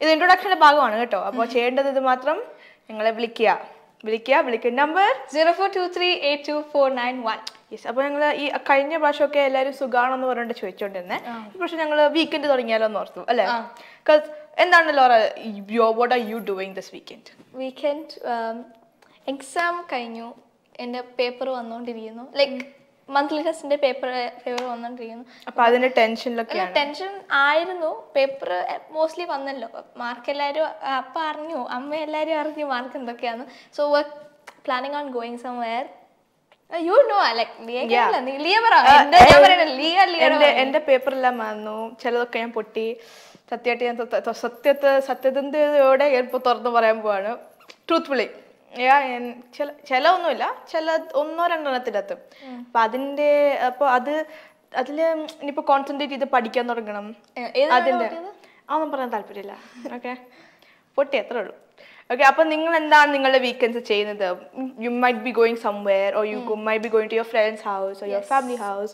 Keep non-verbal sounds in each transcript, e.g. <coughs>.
ഇത് ഇൻട്രൊഡക്ഷന്റെ ഭാഗമാണ് കേട്ടോ. അപ്പോൾ ചെയ്യേണ്ടത് ഇത് മാത്രം ഞങ്ങളെ വിളിക്കുക. വിളിക്കുക വിളിക്കുക number zero four two three eight two four nine one yes അപ്പോൾ ഞങ്ങൾ ഈ കഴിഞ്ഞ പ്രാവശ്യമൊക്കെ എല്ലാവരും സുഖമാണെന്ന് പറഞ്ഞിട്ട് ചോദിച്ചോണ്ടിരുന്നേ. പക്ഷെ ഞങ്ങൾ വീക്കെൻഡ് തുടങ്ങിയാലോ എന്ന് ഓർത്തു അല്ലേ? ബിക്കോസ് എന്താണ് Laura what are you doing this weekend weekend exam കഴിഞ്ഞു. എന്റെ പേപ്പർ വന്നുകൊണ്ടിരിക്കുന്നു ലൈക്ക് മന്ത്ലി ടെസ്റ്റിന്റെ പേപ്പർ പേപ്പർ വന്നോണ്ടിരിക്കുന്നു. അപ്പൊ അതിന്റെ ടെൻഷനിലൊക്കെ ടെൻഷൻ ആയിരുന്നു. പേപ്പർ മോസ്റ്റ്ലി വന്നല്ലോ. മാർക്ക് എല്ലാവരും അപ്പ അറിഞ്ഞു. അമ്മ എല്ലാരും അറിഞ്ഞു മാർക്ക് എന്തൊക്കെയാണ് so work planning on going somewhere you know ഞാൻ എന്റെ പേപ്പറെല്ലാം വന്നു. ചിലതൊക്കെ ഞാൻ പൊട്ടി. സത്യമായിട്ട് ഞാൻ സത്യത്തെ സത്യസന്ധതയോടെ ഇപ്പൊ തുറന്നു പറയാൻ പോവാണ്. ട്രൂത്ത്ഫുള്ളി ചില ഒന്നുമില്ല ചില ഒന്നോ രണ്ടെണ്ണത്തിന്റെ അകത്ത് അപ്പൊ അതിന്റെ അപ്പൊ അത് അതിൽ ഇനിയിപ്പോ കോൺസെൻട്രേറ്റ് ചെയ്ത് പഠിക്കാൻ തുടങ്ങണം. അതിന്റെ അതൊന്നും പറയാൻ താല്പര്യമില്ല. ഓക്കെ പൊട്ടി അത്രേ ഉള്ളൂ. ഓക്കെ അപ്പൊ നിങ്ങൾ എന്താണ് നിങ്ങളുടെ വീക്കെൻഡ്സ് ചെയ്യുന്നത്? You might be going somewhere or you might be going to your friends house or your family house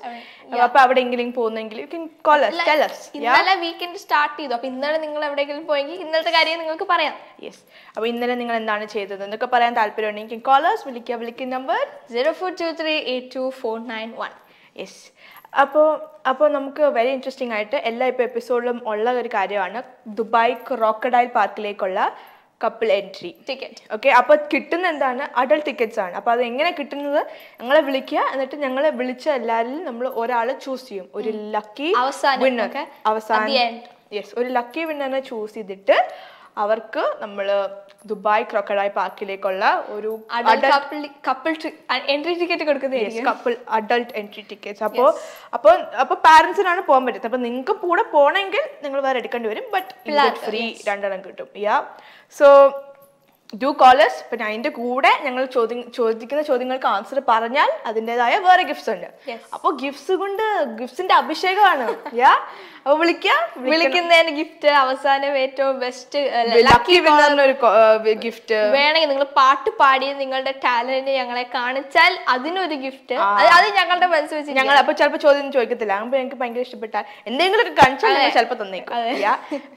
അപ്പൊ എവിടെയെങ്കിലും പോകുന്നെങ്കിൽ you can call us tell us. ഇന്നലെ വീക്കെൻഡ് സ്റ്റാർട്ട് ചെയ്തു. അപ്പൊ ഇന്നലെ നിങ്ങൾ എവിടെയെങ്കിലും പോയെങ്കിൽ ഇന്നലത്തെ കാര്യം നിങ്ങൾക്ക് പറയാം. യെസ് അപ്പൊ ഇന്നലെ നിങ്ങൾ എന്താണ് ചെയ്തത്? എന്നൊക്കെ പറയാൻ താല്പര്യം ഉണ്ടെങ്കിൽ കോളേഴ്സ് വിളിക്കുക. വിളിക്കുന്ന number zero four two three eight two four nine one yes അപ്പോൾ അപ്പോൾ നമുക്ക് വെരി ഇൻട്രസ്റ്റിംഗ് ആയിട്ട് എല്ലാ ഇപ്പോൾ എപ്പിസോഡിലും ഉള്ള ഒരു കാര്യമാണ്. ദുബായ് ക്രോക്കഡൈൽ പാർക്കിലേക്കുള്ള കപ്പിൾ എൻട്രി ടിക്കറ്റ് ഓക്കെ അപ്പോൾ കിട്ടുന്ന എന്താണ് അഡൾട്ട് ടിക്കറ്റ്സ് ആണ്. അപ്പോൾ അത് എങ്ങനെ കിട്ടുന്നത്? ഞങ്ങളെ വിളിക്കുക എന്നിട്ട് ഞങ്ങളെ വിളിച്ച എല്ലാവരിലും നമ്മൾ ഒരാളെ ചൂസ് ചെയ്യും. ഒരു ലക്കി അവസാനം, വിന്നർ? അവസാനം. യെസ് ഒരു ലക്കി വിന്നറിനെ ചൂസ് ചെയ്തിട്ട് അവർക്ക് നമ്മൾ ദുബായ് ക്രൊക്കഡായ് പാർക്കിലേക്കുള്ള ഒരു couple entry ticket couple adult entry tickets അപ്പോൾ അപ്പോൾ അപ്പോൾ പാരൻസിനാണ് പോകാൻ പറ്റുന്നത്. അപ്പോൾ നിങ്ങൾക്ക് കൂടെ പോകണമെങ്കിൽ നിങ്ങൾ വേറെ എടുക്കേണ്ടി വരും ബട്ട് ഫ്രീ രണ്ടെണ്ണം കിട്ടും. യാ സോ ഡു കോളേഴ്സ് പിന്നെ അതിന്റെ കൂടെ ഞങ്ങൾ ചോദ്യം ചോദിക്കുന്ന ചോദ്യങ്ങൾക്ക് ആൻസർ പറഞ്ഞാൽ അതിന്റെതായ വേറെ ഗിഫ്റ്റ്സ് ഉണ്ട്. അപ്പൊ അപ്പോൾ ഗിഫ്റ്റ്സ് കൊണ്ട് ഗിഫ്റ്റ്സിന്റെ അഭിഷേകമാണ്. യാ? അപ്പോൾ വിളിക്കുക വിളിക്കുന്നതിന് ഗിഫ്റ്റ് അവസാനം ഏറ്റവും ബെസ്റ്റ് ലക്കി ഒരു ഗിഫ്റ്റ് വേണമെങ്കിൽ നിങ്ങൾ പാട്ട് പാടി നിങ്ങളുടെ ടാലന്റ് ഞങ്ങളെ കാണിച്ചാൽ അതിനൊരു ഗിഫ്റ്റ് അത് ഞങ്ങളുടെ മനസ്സ് വെച്ച് ഞങ്ങൾ അപ്പൊ ചിലപ്പോൾ ചോദ്യം ചോദിക്കത്തില്ല. അപ്പൊ ഞങ്ങൾക്ക് ഭയങ്കര ഇഷ്ടപ്പെട്ടാൽ എന്തെങ്കിലും ഒക്കെ കാണിച്ചാൽ ചിലപ്പോൾ ചിലപ്പോ തന്നേക്കും.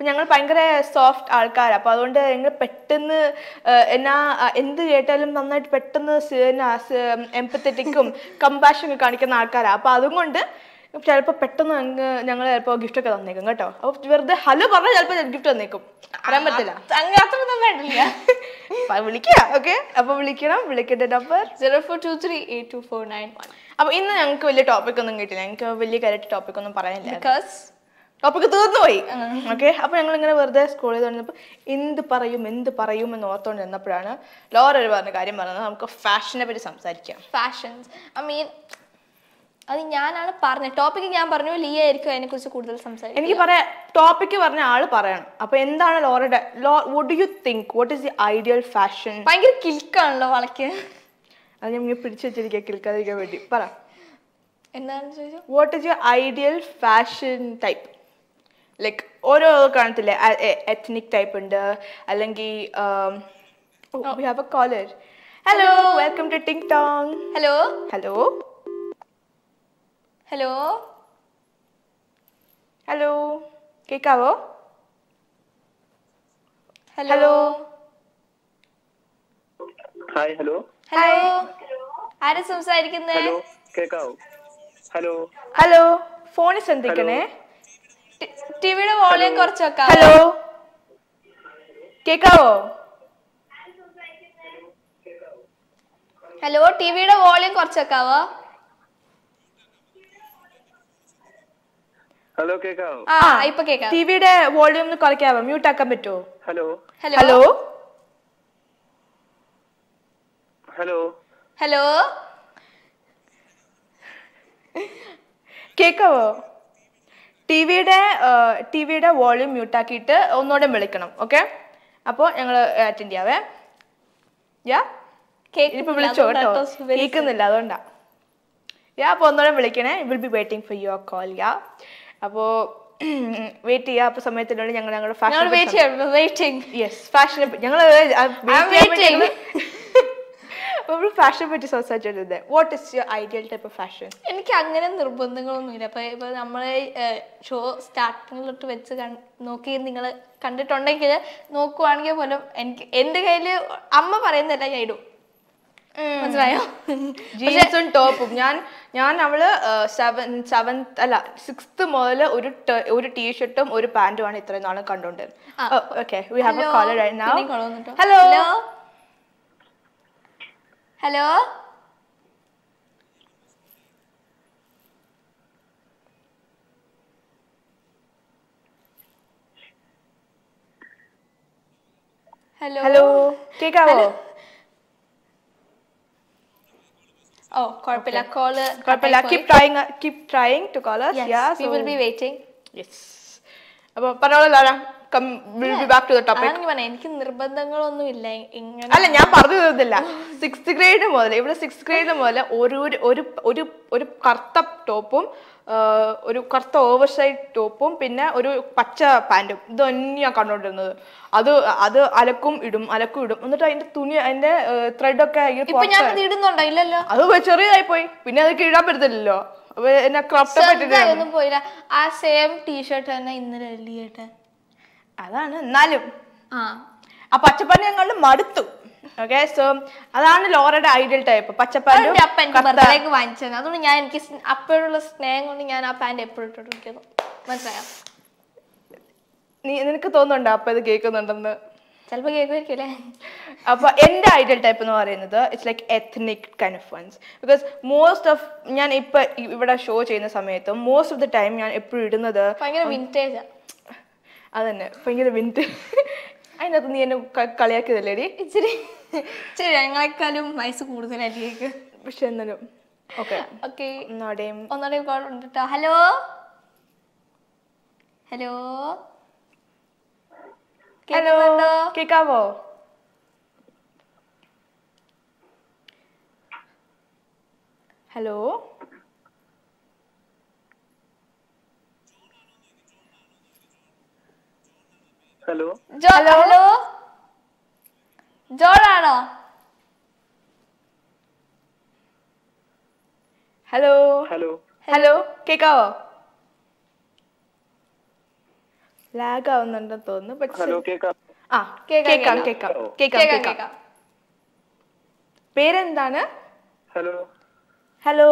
ഞങ്ങൾ ഭയങ്കര സോഫ്റ്റ് ആൾക്കാരാണ് അപ്പൊ അതുകൊണ്ട് ഞങ്ങൾ പെട്ടെന്ന് എന്നാ എന്ത് കേട്ടാലും നന്നായിട്ട് പെട്ടെന്ന് എംപത്തറ്റിക്കും കമ്പാഷനും കാണിക്കുന്ന ആൾക്കാരാണ് അപ്പൊ അതുകൊണ്ട് ചിലപ്പോ പെട്ടെന്ന് അങ്ങ് ഞങ്ങൾ ചിലപ്പോ ഗിഫ്റ്റ് ഒക്കെ തന്നേക്കും കേട്ടോ. അപ്പൊ വെറുതെ ഹലോ പറഞ്ഞാൽ ചിലപ്പോ ഗിഫ്റ്റ് തന്നേക്കും. പറയാൻ പറ്റില്ല. അത്രയൊന്നും വേണ്ടില്ല വിളിക്കുക ഓക്കെ അപ്പൊ വിളിക്കണം വിളിക്കേണ്ട number zero four two three eight two four nine one അപ്പൊ ഇന്ന് ഞങ്ങൾക്ക് വലിയ ടോപ്പിക് ഒന്നും കിട്ടില്ല ഞങ്ങൾക്ക് വലിയ കാര്യമായിട്ട് ടോപ്പിക് ഒന്നും പറയാനില്ല ബിക്കോസ് ടോപ്പിക് തീർന്നു പോയി. ഓക്കെ അപ്പൊ ഞങ്ങൾ ഇങ്ങനെ വെറുതെ സ്കൂളിൽ തുടങ്ങിയപ്പോ എന്ത് പറയും എന്ത് പറയും എന്ന് ഓർത്തുകൊണ്ട് നിന്നപ്പോഴാണ് ലോറ ഒരു പറഞ്ഞ കാര്യം പറഞ്ഞത്. നമുക്ക് ഫാഷനെ പറ്റി സംസാരിക്കാം. ഫാഷൻസ് ഐ മീൻ അത് ഞാനാണ് പറഞ്ഞത്. ടോപ്പിക് ഞാൻ പറഞ്ഞു ലീ ആയിരിക്കും അതിനെ കുറിച്ച് കൂടുതൽ സംസാരിക്കും എനിക്ക് പറയാം ടോപ്പിക് പറഞ്ഞ ആൾ പറയണം. അപ്പൊ എന്താണ് ലോറയുടെ law what do you think what is the ideal fashion ഭയങ്കര കിൽക്കാണല്ലോ വളയ്ക്ക് അത് ഞാൻ ഇങ്ങനെ പിടിച്ചു വെച്ചിരിക്കുക കിൽക്കാതിരിക്കാൻ വേണ്ടി. പറ. എന്താണെന്ന് ചോദിച്ചു what is your ideal fashion type like ഓരോ കാണത്തില്ലേ? എത്നിക് ടൈപ്പ് ഉണ്ട്. അല്ലെങ്കിൽ we have a caller hello welcome to ടിങ് Tong hello hello hello hello കേൾക്കാവോ ഹലോ ഹായ് ഹലോ ഹലോ ആരാ സംസാരിക്കുന്നേ? ഹലോ കേക്കാവോ? ഹലോ ഹലോ ഫോണിൽ ശ്രദ്ധിക്കണേ ടിവിയുടെ വോളിയം കുറച്ച് വെക്കാം ഹലോ കേക്കാവോ? ഹലോ ടിവിയുടെ വോളിയം കുറച്ച് വെക്കാവോ? ഹലോ കേക്കാവോ? ആ ഇപ്പൊ കേക്കാം. ടിവിയുടെ വോളിയം ഒന്ന് കുറയ്ക്കാവോ? മ്യൂട്ട് ആക്കാൻ പറ്റുമോ hello hello hello hello hello വിയുടെ ടി വിയുടെ വോളിയം മ്യൂട്ടാക്കിയിട്ട് ഒന്നുകൂടെ വിളിക്കണം ഓക്കെ? അപ്പോൾ ഞങ്ങൾ അറ്റൻഡ് ചെയ്യാവേ. യാ? ഇപ്പൊ വിളിച്ചോ കേട്ടോ. കേൾക്കുന്നില്ല അതുകൊണ്ടാ. യാ അപ്പോൾ ഒന്നുകൂടെ വിളിക്കണേ. Will be waiting for your call yeah. അപ്പോൾ വെയിറ്റ് <clears throat> ചെയ്യാം. അപ്പോൾ സമയത്തിനുള്ളിൽ ഞങ്ങൾ ഞങ്ങളുടെ ഫാഷൻ വെയിറ്റ് യെസ് ഫാഷൻ ഞങ്ങൾ. നമ്മൾ ഫാഷനെ പറ്റി സംസാരിച്ചിരുന്നത് what is your ideal type of fashion എനിക്ക് അങ്ങനെ നിർബന്ധങ്ങളൊന്നുമില്ല. അപ്പൊ ഇപ്പൊ നമ്മളെ ഷോ സ്റ്റാർട്ടിങ്ങിലോട്ട് വെച്ച് നോക്കി നിങ്ങൾ കണ്ടിട്ടുണ്ടെങ്കിൽ നോക്കുവാണെങ്കിൽ പോലും എനിക്ക് എന്റെ കയ്യിൽ അമ്മ പറയുന്നതല്ല ഞാൻ ഇടും. മനസ്സിലായോ? ജീൻസും ടോപ്പും. ഞാൻ ഞാൻ അവൾ സെവൻ സെവൻത്ത് അല്ല സിക്സ്ത് മുതൽ ഒരു ഒരു ടീഷർട്ടും ഒരു പാന്റുമാണ് ഇത്രയും നാളും കണ്ടുകൊണ്ടിരുന്നത്. Okay we have a. Caller right now പിന്നെയും call വന്നിട്ടോ? Hello hello hello hello hello കേക്കാവോ ഓ കുഴപ്പമില്ല കോള് കുഴപ്പമില്ല keep trying keep trying to call us yeah we will be waiting yes അപ്പോൾ പറഞ്ഞോളൂ Lala come will be back to the topic എനിക്ക് നിർബന്ധങ്ങളൊന്നും ഇല്ല. ഇങ്ങനെ അല്ല ഞാൻ പറഞ്ഞു തരുന്നില്ല. സിക്സ്ത് ഗ്രേഡ് മുതൽ ഇവിടെ സിക്സ്ത് ഗ്രേഡ് മുതൽ ഒരു ഒരു ഒരു ഒരു കറുത്ത ടോപ്പും ഒരു കറുത്ത ഓവർ സൈഡ് ടോപ്പും പിന്നെ ഒരു പച്ച പാന്റും ഇത് തന്നെയാ കണ്ടോണ്ടിരുന്നത്. അത് അത് അലക്കും ഇടും അലക്കും ഇടും. എന്നിട്ട് അതിന്റെ തുണി അതിന്റെ ത്രെഡ് ഒക്കെ ഞാൻ അത് ഇടുന്നുണ്ടോ? ഇല്ലല്ലോ. അത് ചെറിയതായി പോയി പിന്നെ അതൊക്കെ ഇടാൻ പറ്റത്തില്ലല്ലോ. അപ്പൊ എന്നെ ക്രോപ്പ് പോയില്ല. ആ സെയിം ടീഷർട്ട് തന്നെ ഇന്നലെ അല്ലിയേട്ടെ അതാണ്. എന്നാലും ആ. പച്ചപ്പാന്റ് ഞങ്ങൾ മടുത്തു. ഓക്കെ സോ അതാണ് ലോറയുടെ ഐഡിയൽ ടൈപ്പ് ബർത്ത്ഡേക്ക് വാങ്ങിച്ചത് അതുകൊണ്ട് ഞാൻ എനിക്ക് അപ്പോഴുള്ള സ്നേഹം കൊണ്ട് ഞാൻ ആ പാന്റ് എപ്പോഴും ഇട്ടോണ്ടിരിക്കുന്നു മനസ്സിലായോ? നീ നിനക്ക് തോന്നുന്നുണ്ടോ അപ്പൊ ഇത് കേൾക്കുന്നുണ്ടെന്ന്? ചിലപ്പോ കേൾക്കുമായിരിക്കും അപ്പൊ എന്റെ ഐഡിയൽ ടൈപ്പ് എന്ന് പറയുന്നത് ഇറ്റ്സ് ലൈക്ക് എത്നിക് കൺഫൻസ് ബിക്കോസ് മോസ്റ്റ് ഓഫ് ഞാൻ ഇപ്പൊ ഇവിടെ ഷോ ചെയ്യുന്ന സമയത്തും മോസ്റ്റ് ഓഫ് ദ ടൈം ഞാൻ എപ്പോഴും ഇടുന്നത് ഭയങ്കര വിന്റേജാ അതന്നെ. ഭയങ്കര വിന്റ് അതിനകത്ത് നീ എന്നെ കളിയാക്കിയതല്ലേ കളിയാക്കിയതല്ലേടി? ഇച്ചിരി. ഇച്ചിരി ഞങ്ങളെക്കാളും വയസ്സ് കൂടുതലായിരിക്കും. പക്ഷെ എന്നാലും. ഓക്കെ. ഓക്കെ. ഒന്നോടെയും. ഒന്നോടെയും കോൾ ഉണ്ട് കേട്ടോ ഹലോ? ഹലോ? ഹലോ കേക്കാവോ? ഹലോ? ഹലോ? ഹലോ? ജോളാണോ ഹലോ? ഹലോ? ഹലോ കേക്കാവോ? ലാഗ് ആവുന്നുണ്ടെന്ന് തോന്നുന്നു പക്ഷെ ഹലോ കേക്കാം. ആ കേക്കാം കേക്കാം കേക്കാം. കേക്കാം. പേരെന്താണ്? ഹലോ? ഹലോ?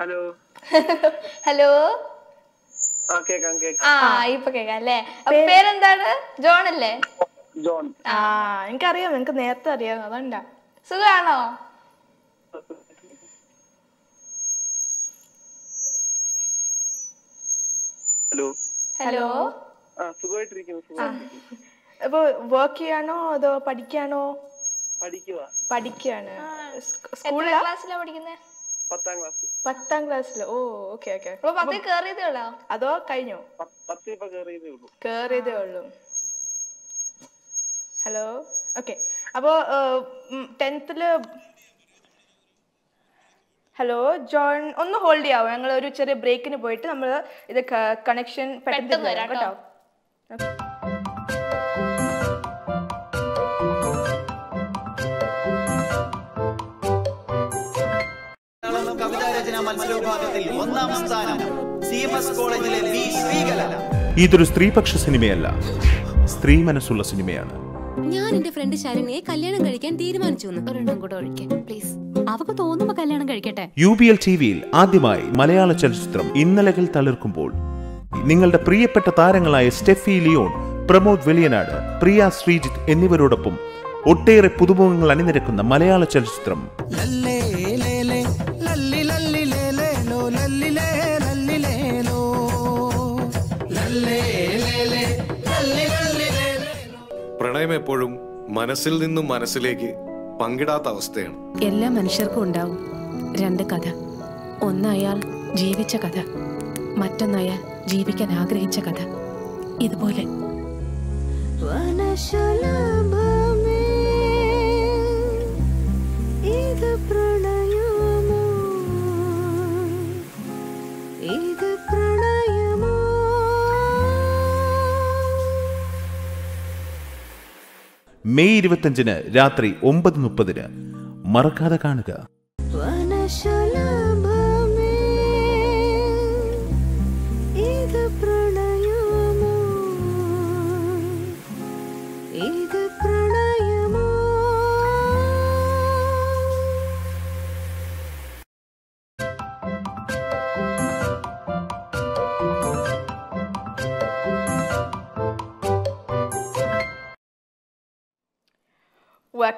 ഹലോ? <laughs> ഹലോ? ആ ഇപ്പൊ കേക്കാം അല്ലേ? പേരെന്താണ്? ജോൺ അല്ലേ? ജോൺ. ആ എനിക്കറിയാം എനിക്ക് നേരത്തെ അറിയാം അതുകൊണ്ടാ. സുഖാണോ? ഹലോ. ഹലോ. അപ്പൊ വർക്ക് ചെയ്യാണോ അതോ പഠിക്കാണോ? പഠിക്കുവാണ് സ്കൂളിലാ? ക്ലാസ്സിലാ പഠിക്കുന്നേ? പത്താം ക്ലാസ് പത്താം ക്ലാസ്സിൽ ഓ ഓക്കെ ഓക്കെ അപ്പൊ പത്തിൽ കേറിയതേ ഉള്ളോ? അതോ കഴിഞ്ഞോ? പത്ത് ഇപ്പൊ കയറിയതേ ഉള്ളൂ. കേറിയതേ ഉള്ളൂ. ഹലോ ഓക്കെ അപ്പോൾ ടെൻത്തിൽ ഹലോ ജോൺ ഒന്ന് ഹോൾഡ് ചെയ്യാവോ? ഞങ്ങൾ ഒരു ചെറിയ ബ്രേക്കിന് പോയിട്ട് നമ്മൾ ഇത് കണക്ഷൻ പെട്ടെന്ന് തരാം വരാം കേട്ടോ. മത്സരവിഭാഗത്തിൽ ഒന്നാം സ്ഥാനം സി എം എസ് കോളേജിലെ വി ശ്രീകല ഇതൊരു സ്ത്രീപക്ഷ സിനിമയല്ല. സ്ത്രീ മനസ്സുള്ള സിനിമയാണ്. ഞാൻ എന്റെ ഫ്രണ്ട് ശരണിയെ കല്യാണം കഴിക്കാൻ തീരുമാനിച്ചു ഒരെണ്ണം കൂടെ ഒഴിക്കാൻ പ്ലീസ് അവക്ക് തോന്നുമ്പോ കല്യാണം കഴിക്കട്ടെ. യു ബി എൽ ടി വിയിൽ ആദ്യമായി മലയാള ചലച്ചിത്രം ഇന്നലകൾ തളിർക്കുമ്പോൾ നിങ്ങളുടെ പ്രിയപ്പെട്ട താരങ്ങളായ സ്റ്റെഫി ലിയോൺ പ്രമോദ് വെളിയനാട് പ്രിയ ശ്രീജിത്ത് എന്നിവരോടൊപ്പം ഒട്ടേറെ പുതുമുഖങ്ങൾ അണിനിരക്കുന്ന മലയാള ചലച്ചിത്രം. പ്രണയം എപ്പോഴും മനസ്സിൽ നിന്നും മനസ്സിലേക്ക് പങ്കിടാത്ത അവസ്ഥയാണ്. എല്ലാ മനുഷ്യർക്കും ഉണ്ടാവും രണ്ട് കഥ. ഒന്നയാൾ ജീവിച്ച കഥ. മറ്റൊന്നയാൾ ജീവിക്കാൻ ആഗ്രഹിച്ച കഥ. ഇതുപോലെ. ഇത് പ്രണയമോ മെയ് ഇരുപത്തഞ്ചിന് രാത്രി ഒമ്പത് മുപ്പതിന് മറക്കാതെ കാണുക.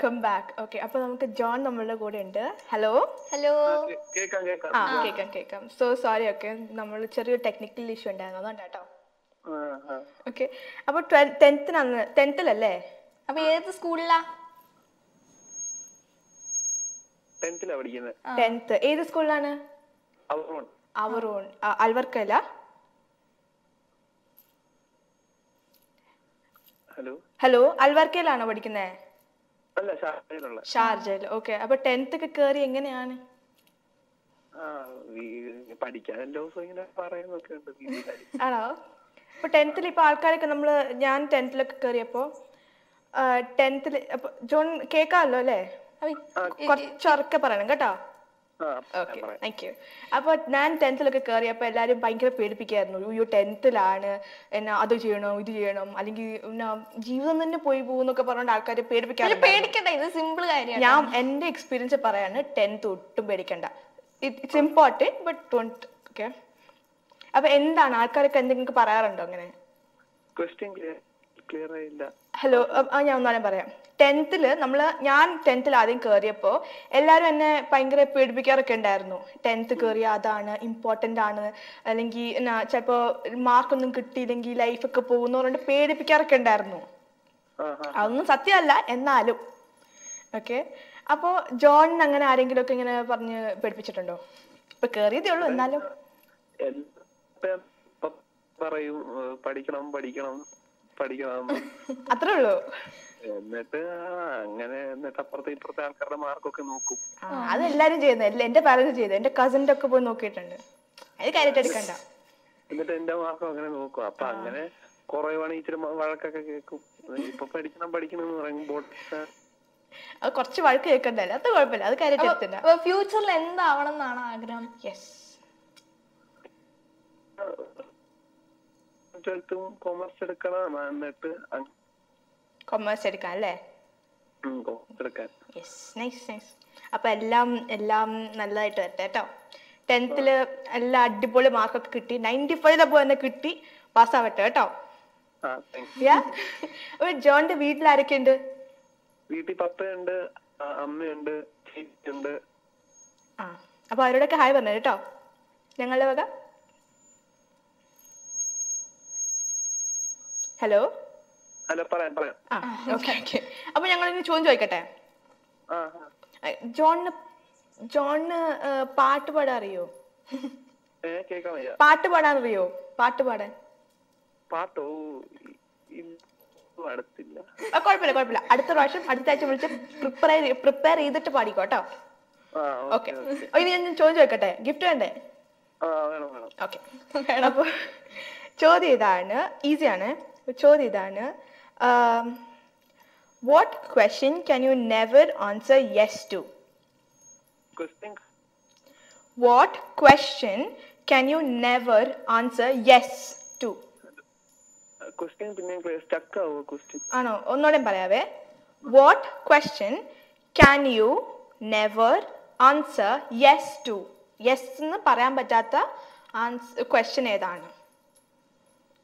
വെൽക്കം ബാക്ക് ഓക്കെ അപ്പൊ നമുക്ക് ജോൺ നമ്മളുടെ കൂടെ ഉണ്ട്. ഹലോ ഹലോ ആ കേക്കാം കേക്കാം സോ സോറി ഓക്കെ നമ്മൾ ചെറിയൊരു ടെക്നിക്കൽ ഇഷ്യൂ ഉണ്ടായിരുന്നു. കേട്ടോ. ഓക്കെ അപ്പൊ ടെൻത്തിനാണ് ടെൻത്തിലല്ലേ അപ്പൊ ഏത് സ്കൂളിലാ? ടെൻത്ത് ഏത് സ്കൂളിലാണ്? Our own. Our own. അൽവർക്കല്ല? Hello hello അൽവർക്കയിലാണോ പഠിക്കുന്നത് അല്ല ഷാർജയിലുള്ള. ഷാർജയിൽ. ഓക്കെ. അപ്പോൾ ടെൻത്ത് ഒക്കെ കേറി എങ്ങനെയാണ്? പഠിക്കാൻ എല്ലാ ദിവസവും ഇങ്ങനെ പറയുന്നൊക്കെ ഉണ്ട്. ആണോ? ഇപ്പൊ ടെൻത്തിൽ ഇപ്പൊ ആൾക്കാരൊക്കെ നമ്മൾ ഞാൻ ടെൻത്തിലൊക്കെ കേറിയപ്പോ ടെൻത്തിൽ ജോൺ കേക്കാമല്ലോ അല്ലേ? കുറച്ചൊറക്കെ പറയണം കേട്ടോ. ഓക്കെ താങ്ക് യു അപ്പോൾ ഞാൻ ടെൻത്തിലൊക്കെ കയറിയപ്പോൾ എല്ലാവരും ഭയങ്കര പേടിപ്പിക്കായിരുന്നു. അയ്യോ ടെൻത്തിലാണ് എന്നാ അത് ചെയ്യണോ ഇത് ചെയ്യണം. അല്ലെങ്കിൽ ജീവിതം തന്നെ പോയി പോകുന്നൊക്കെ പറഞ്ഞുകൊണ്ട് ആൾക്കാരെ പേടിപ്പിക്കാറുണ്ട് പേടിക്കണ്ട. ഇത് സിമ്പിൾ കാര്യമാണ്. ഞാൻ എന്റെ എക്സ്പീരിയൻസ് പറയാണ് ടെൻത്ത് ഒട്ടും പേടിക്കണ്ട. It's important but don't okay അപ്പോൾ എന്താണ്? ആൾക്കാരൊക്കെ എന്തെങ്കിലും പറയാറുണ്ടോ അങ്ങനെ? ക്വസ്റ്റ്യൻ ക്ലിയർ ക്ലിയർ ആയില്ല ഹലോ ആ ഞാൻ ഒന്നാലും പറയാം. ടെൻത്തിൽ നമ്മൾ ഞാൻ ടെൻത്തിൽ ആദ്യം കയറിയപ്പോൾ എല്ലാവരും എന്നെ ഭയങ്കര പേടിപ്പിക്കാറൊക്കെ ഉണ്ടായിരുന്നു ടെൻത്ത് കയറിയ അതാണ് ഇമ്പോർട്ടന്റ് ആണ് അല്ലെങ്കിൽ എന്നാ ചിലപ്പോൾ മാർക്കൊന്നും കിട്ടിയില്ലെങ്കിൽ ലൈഫൊക്കെ പോകുന്നു പറഞ്ഞിട്ട് പേടിപ്പിക്കാറൊക്കെ ഉണ്ടായിരുന്നു അതൊന്നും സത്യമല്ല എന്നാലും. ഓക്കെ അപ്പോൾ ജോണിന് അങ്ങനെ ആരെങ്കിലും ഒക്കെ ഇങ്ങനെ പറഞ്ഞ് പേടിപ്പിച്ചിട്ടുണ്ടോ? ഇപ്പൊ കയറിയതേ ഉള്ളൂ എന്നാലും. പറയും പഠിക്കണം പഠിക്കണം. പഠിക്കണം അത്രേ ഉള്ളൂ എന്നിട്ട് അങ്ങനെ എന്നിട്ട് അപ്പുറത്തെ ഇപ്പുറത്തെ ആൾക്കാരുടെ മാർക്കൊക്കെ നോക്കും. അതെല്ലാരും ചെയ്യുന്നത്. എന്റെ പാരൻസ് ചെയ്തു എന്റെ കസിന്റെ ഒക്കെ പോയി നോക്കിയിട്ടുണ്ട്. അത് കാര്യമായിട്ട് എടുക്കണ്ട. എന്നിട്ട് എന്റെ മാർക്കും അങ്ങനെ നോക്കും. അപ്പൊ അങ്ങനെ കുറയുവാണെങ്കിൽ ഇച്ചിരി വഴക്കൊക്കെ കേൾക്കും. ഇപ്പൊ പഠിക്കണം പഠിക്കണം എന്ന് പറയുമ്പോൾ അത് കുറച്ച് വഴക്ക് കേൾക്കണ്ടല്ലോ. അത് കുഴപ്പമില്ല. അത് കാര്യമായിട്ട് എടുത്തില്ല ഫ്യൂച്ചറിൽ എന്താവണം എന്നാണ് ആഗ്രഹം? യെസ് ട്വൽത്തും കോമേഴ്സ് എടുക്കണം എന്നിട്ട് കൊമേഴ്സ് എടുക്കാം അല്ലേ? യെസ് നൈസ് നൈസ് അപ്പൊ എല്ലാം എല്ലാം നല്ലതായിട്ട് വരട്ടെ കേട്ടോ ടെൻത്തിൽ എല്ലാം അടിപൊളി മാർക്കൊക്കെ കിട്ടി. നയന്റി ഫൈവ് അപ്പോ തന്നെ കിട്ടി. പാസ്സാവട്ടെ കേട്ടോ. ജോണിന്റെ വീട്ടിൽ ആരൊക്കെ ഉണ്ട്? വീട്ടിൽ പപ്പയുണ്ട് അമ്മയുണ്ട് ചേച്ചിയുണ്ട്. ആ അപ്പൊ അവരോടൊക്കെ ഹായ് പറഞ്ഞു കേട്ടോ. ഞങ്ങളുടെ വക. ഹലോ ഹലോ പറയാം പറയാം. ആ ഓക്കെ ഓക്കെ അപ്പൊ ഞങ്ങൾ ഇനി ചോദ്യം ചോദിക്കട്ടെ? ജോണിന് ജോണിന് പാട്ട് പാടാൻ അറിയോ? പാട്ട് പാടാൻ അറിയോ? പാട്ട് പാടാൻ. പാട്ടോ? ആ കുഴപ്പമില്ല കുഴപ്പമില്ല അടുത്ത പ്രാവശ്യം അടുത്ത ആഴ്ച വിളിച്ച് പ്രിപ്പയർ പ്രിപ്പയർ ചെയ്തിട്ട് പാടിക്കോ കേട്ടോ? ഓക്കെ ഇനി ഞാൻ ചോദ്യം ചോദിക്കട്ടെ? ഗിഫ്റ്റ് വേണ്ടേ? ഓക്കെ <laughs> അപ്പോൾ ചോദ്യം ഇതാണ് ഈസിയാണ് ചോദ്യം ഇതാണ് what question can you never answer yes to question what question can you never answer yes to question പിന്നെ സ്റ്റക്ക് ആവോ ക്വസ്റ്റ്യൻ ആണോ? ഒന്നുകൂടെ പറയാവേ. What question can you never answer yes to yes എന്ന് പറയാൻ പറ്റാത്ത ആൻസർ ക്വസ്റ്റ്യൻ ഏതാണ്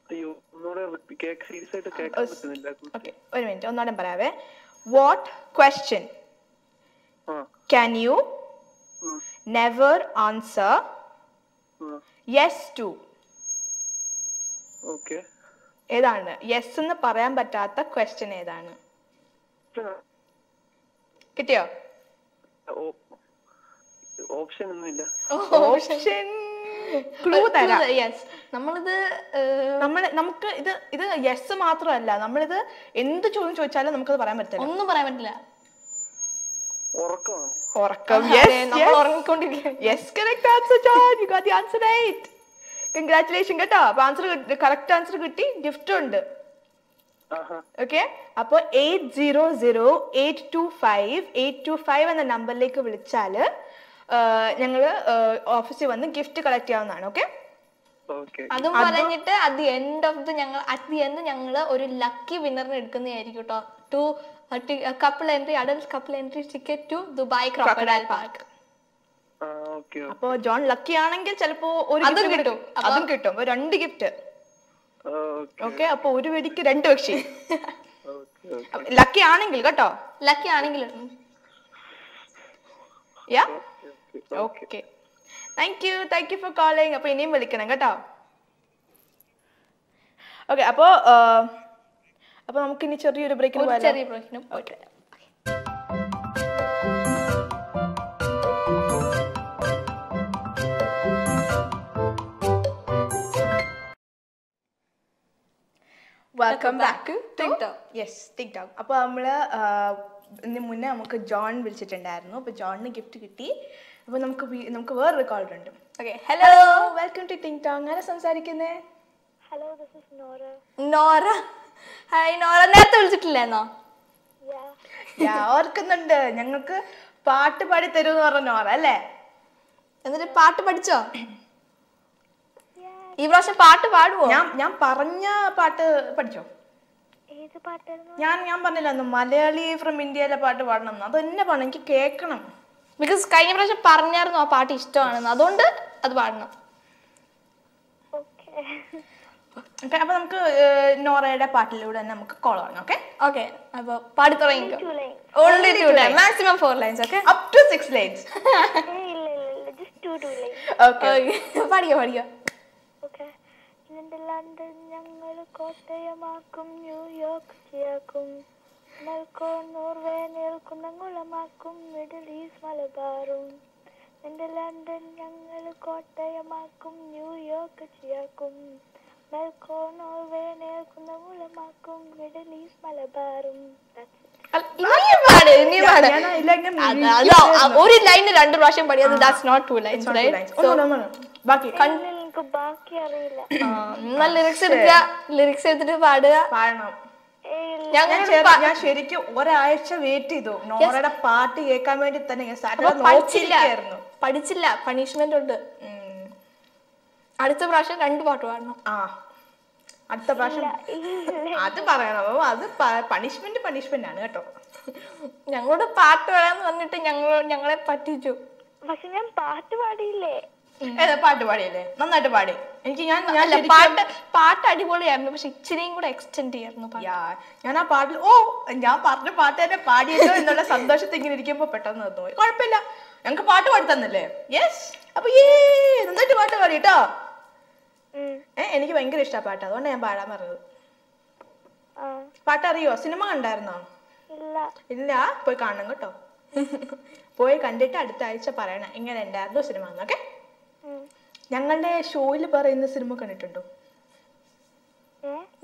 അയ്യോ ഒന്നുകൂടെ കേക്ക് സീരിയസ് ആയിട്ട് കേൾക്കാൻ പറ്റുന്നില്ല ഓക്കെ ഒരു മിനിറ്റ് ഒന്നോടെ പറയാവേ. What question can you never answer. Yes to ഏതാണ്? യെസ് എന്ന് പറയാൻ പറ്റാത്ത ക്വസ്റ്റ്യൻ ഏതാണ്? കിട്ടിയോ? ഓപ്ഷൻ ഒന്നുമില്ല ഓപ്ഷൻ ക്ലൂ തരാം. യെസ് നമ്മളിത് ഏഹ്, നമ്മൾ നമുക്ക് ഇത് ഇത് യെസ് മാത്രമല്ല. നമ്മളിത് എന്ത് ചോദ്യം ചോദിച്ചാലും നമുക്കത് പറയാൻ പറ്റില്ല ഒന്നും പറയാൻ പറ്റില്ല ഉറക്കമാണ് ഉറക്കം. കൺഗ്രാറ്റുലേഷൻ കേട്ടോ. അപ്പൊ ആൻസർ കറക്റ്റ് ആൻസർ കിട്ടി. ഗിഫ്റ്റും ഉണ്ട്. ആഹാ. ഓക്കെ അപ്പൊ eight zero zero eight two five eight two five എന്ന നമ്പറിലേക്ക് വിളിച്ചാൽ ഞങ്ങൾ ഓഫീസിൽ വന്ന് ഗിഫ്റ്റ് കളക്ട് ചെയ്യാവുന്നതാണ് ഓക്കെ ഓക്കെ അതും പറഞ്ഞിട്ട് at the end of the ഞങ്ങൾ അറ്റ് ദി എൻഡ് ഞങ്ങൾ ഒരു ലക്കി വിന്നറിനെ എടുക്കുന്നതായിരിക്കും കേട്ടോ two couple entry adult couple entry ticket to Dubai crocodile park അപ്പോ അപ്പോൾ ജോൺ ലക്കി ആണെങ്കിൽ ചിലപ്പോ ഒരു അതും കിട്ടും. അതും കിട്ടും. രണ്ട് ഗിഫ്റ്റ് ഓക്കെ അപ്പൊ അപ്പോൾ ഒരു വെടിക്ക് രണ്ട് പക്ഷി. ഓക്കെ ലക്കി ആണെങ്കിൽ കേട്ടോ. ലക്കി ആണെങ്കിൽ yeah okay thank you thank you for calling അപ്പോൾ ഇനിയും വിളിക്കണം കേട്ടോ. ഓക്കെ അപ്പോൾ അപ്പോൾ നമുക്ക് ഇനി ചെറിയൊരു ബ്രേക്കിന് പോയാലോ? ചെറിയ പ്രശ്നം okay. Welcome back TikTok. Yes TikTok അപ്പോൾ നമ്മൾ ഇതിന് മുന്നേ നമുക്ക് ജോൺ വിളിച്ചിട്ടുണ്ടായിരുന്നു. അപ്പോൾ ജോണിന് ഗിഫ്റ്റ് കിട്ടി. അപ്പോൾ നമുക്ക് നമുക്ക് വേറൊരു കോൾ ഉണ്ട്. Okay hello welcome to Ting Tong ആരാ സംസാരിക്കുന്നേ? Nora Nora. Hi Nora. നേരത്തെ വിളിച്ചിട്ടില്ലായിരുന്നോ? ഞാൻ ഓർക്കുന്നുണ്ട്. ഞങ്ങൾക്ക് പാട്ട് പാടി തരുമെന്ന് പറഞ്ഞ നോറ അല്ലേ? എന്നിട്ട് പാട്ട് പഠിച്ചോ? ഈ പ്രാവശ്യം പാട്ട് പാടുവോ? ഞാൻ ഞാൻ പറഞ്ഞ പാട്ട് പഠിച്ചോ? ഞാൻ ഞാൻ പറഞ്ഞില്ലായിരുന്നു മലയാളി ഫ്രം ഇന്ത്യയിലെ പാട്ട് പാടണം എന്ന്. അത് തന്നെ പാടണം. എനിക്ക് കേൾക്കണം. ബിക്കോസ് കഴിഞ്ഞ പ്രാവശ്യം പറഞ്ഞായിരുന്നു ആ പാട്ട് ഇഷ്ടമാണെന്ന്. അതുകൊണ്ട് അത് പാടണം. അപ്പൊ നമുക്ക് നോറയുടെ പാട്ടിലൂടെ തന്നെ നമുക്ക് കോൾ തുടങ്ങാം ഓക്കെ ഓക്കെ അപ്പൊ പാടി തുടങ്ങിക്കോ. Only two line maximum four lines okay up to six lines പാടിക്കോ നിന്റെ ലണ്ടൻ ഞങ്ങൾ കോട്ടയമാക്കും ന്യൂയോർക്ക് ചിയാക്കും നൽകോ നോർവേ കുന്നംകുളമാക്കും മിഡിൽ ഈസ്റ്റ് മലബാറും. നിന്റെ ലണ്ടൻ ഞങ്ങൾ കോട്ടയമാക്കും ന്യൂയോർക്ക് ചിയാക്കും നൽകോ നോർവേ കുന്നംകുളമാക്കും മിഡിൽ ഈസ്റ്റ് മലബാറും. ഒരു ലൈന് രണ്ടു പ്രാവശ്യം പഠിയത് ദാറ്റ്സ് നോട്ട് ടു ലൈൻസ്. ബാക്കി ബാക്കി അറിയില്ല. എന്നാൽ ലിറിക്സ് എടുക്കുക ലിറിക്സ് എടുത്തിട്ട് പാടുക. പാടണം. ഞങ്ങൾ ഞാൻ ശരിക്കും ഒരാഴ്ച വെയിറ്റ് ചെയ്തു. നോറയുടെ പാട്ട് കേൾക്കാൻ വേണ്ടി തന്നെ ഞാൻ സാറ്റർഡേ പഠിച്ചില്ല. പഠിച്ചില്ല. പണിഷ്മെന്റ് ഉണ്ട്. അടുത്ത പ്രാവശ്യം രണ്ട് പാട്ട് പാടണം. ആ. അടുത്ത പ്രാവശ്യം അത് പറയണം. അത് പണിഷ്മെന്റ് പണിഷ്മെന്റ് ആണ് കേട്ടോ. ഞങ്ങളോട് പാട്ട് പാടാന്ന് പറഞ്ഞിട്ട് ഞങ്ങൾ ഞങ്ങളെ പറ്റിച്ചു. പക്ഷെ ഞാൻ പാട്ട് പാടിയില്ലേ? ഏതാ പാട്ട് പാടിയല്ലേ? നന്നായിട്ട് പാടി. എനിക്ക് ഞാൻ പാട്ട് പാട്ട് അടിപൊളിയായിരുന്നു പക്ഷെ ഇച്ചിരിയും കൂടെ എക്സ്റ്റെൻഡ് ചെയ്യായിരുന്നു ഞാൻ ആ പാട്ടിൽ ഓ ഞാൻ പറഞ്ഞ പാട്ട് തന്നെ പാടിയല്ലോ എന്നുള്ള സന്തോഷത്തിൽ ഇങ്ങനെ ഇരിക്കുമ്പോ പെട്ടെന്ന് നിന്നു പോയി. കുഴപ്പമില്ല. ഞങ്ങക്ക് പാട്ട് പാടി തന്നില്ലേ? യെസ് അപ്പൊ ഏ നന്നായിട്ട് പാട്ട് പാടി കേട്ടോ. ഏ എനിക്ക് ഭയങ്കര ഇഷ്ടമാണ് പാട്ട്. അതുകൊണ്ട് ഞാൻ പാടാൻ പറഞ്ഞത്. പാട്ടറിയോ? സിനിമ കണ്ടായിരുന്നോ? ഇല്ല. പോയി കാണണം കേട്ടോ. പോയി കണ്ടിട്ട് അടുത്ത ആഴ്ച പറയണം. എങ്ങനെ ഉണ്ടായിരുന്നു സിനിമ എന്നൊക്കെ. ഞങ്ങളുടെ ഷോയിൽ പറയുന്ന സിനിമ കണ്ടിട്ടുണ്ടോ?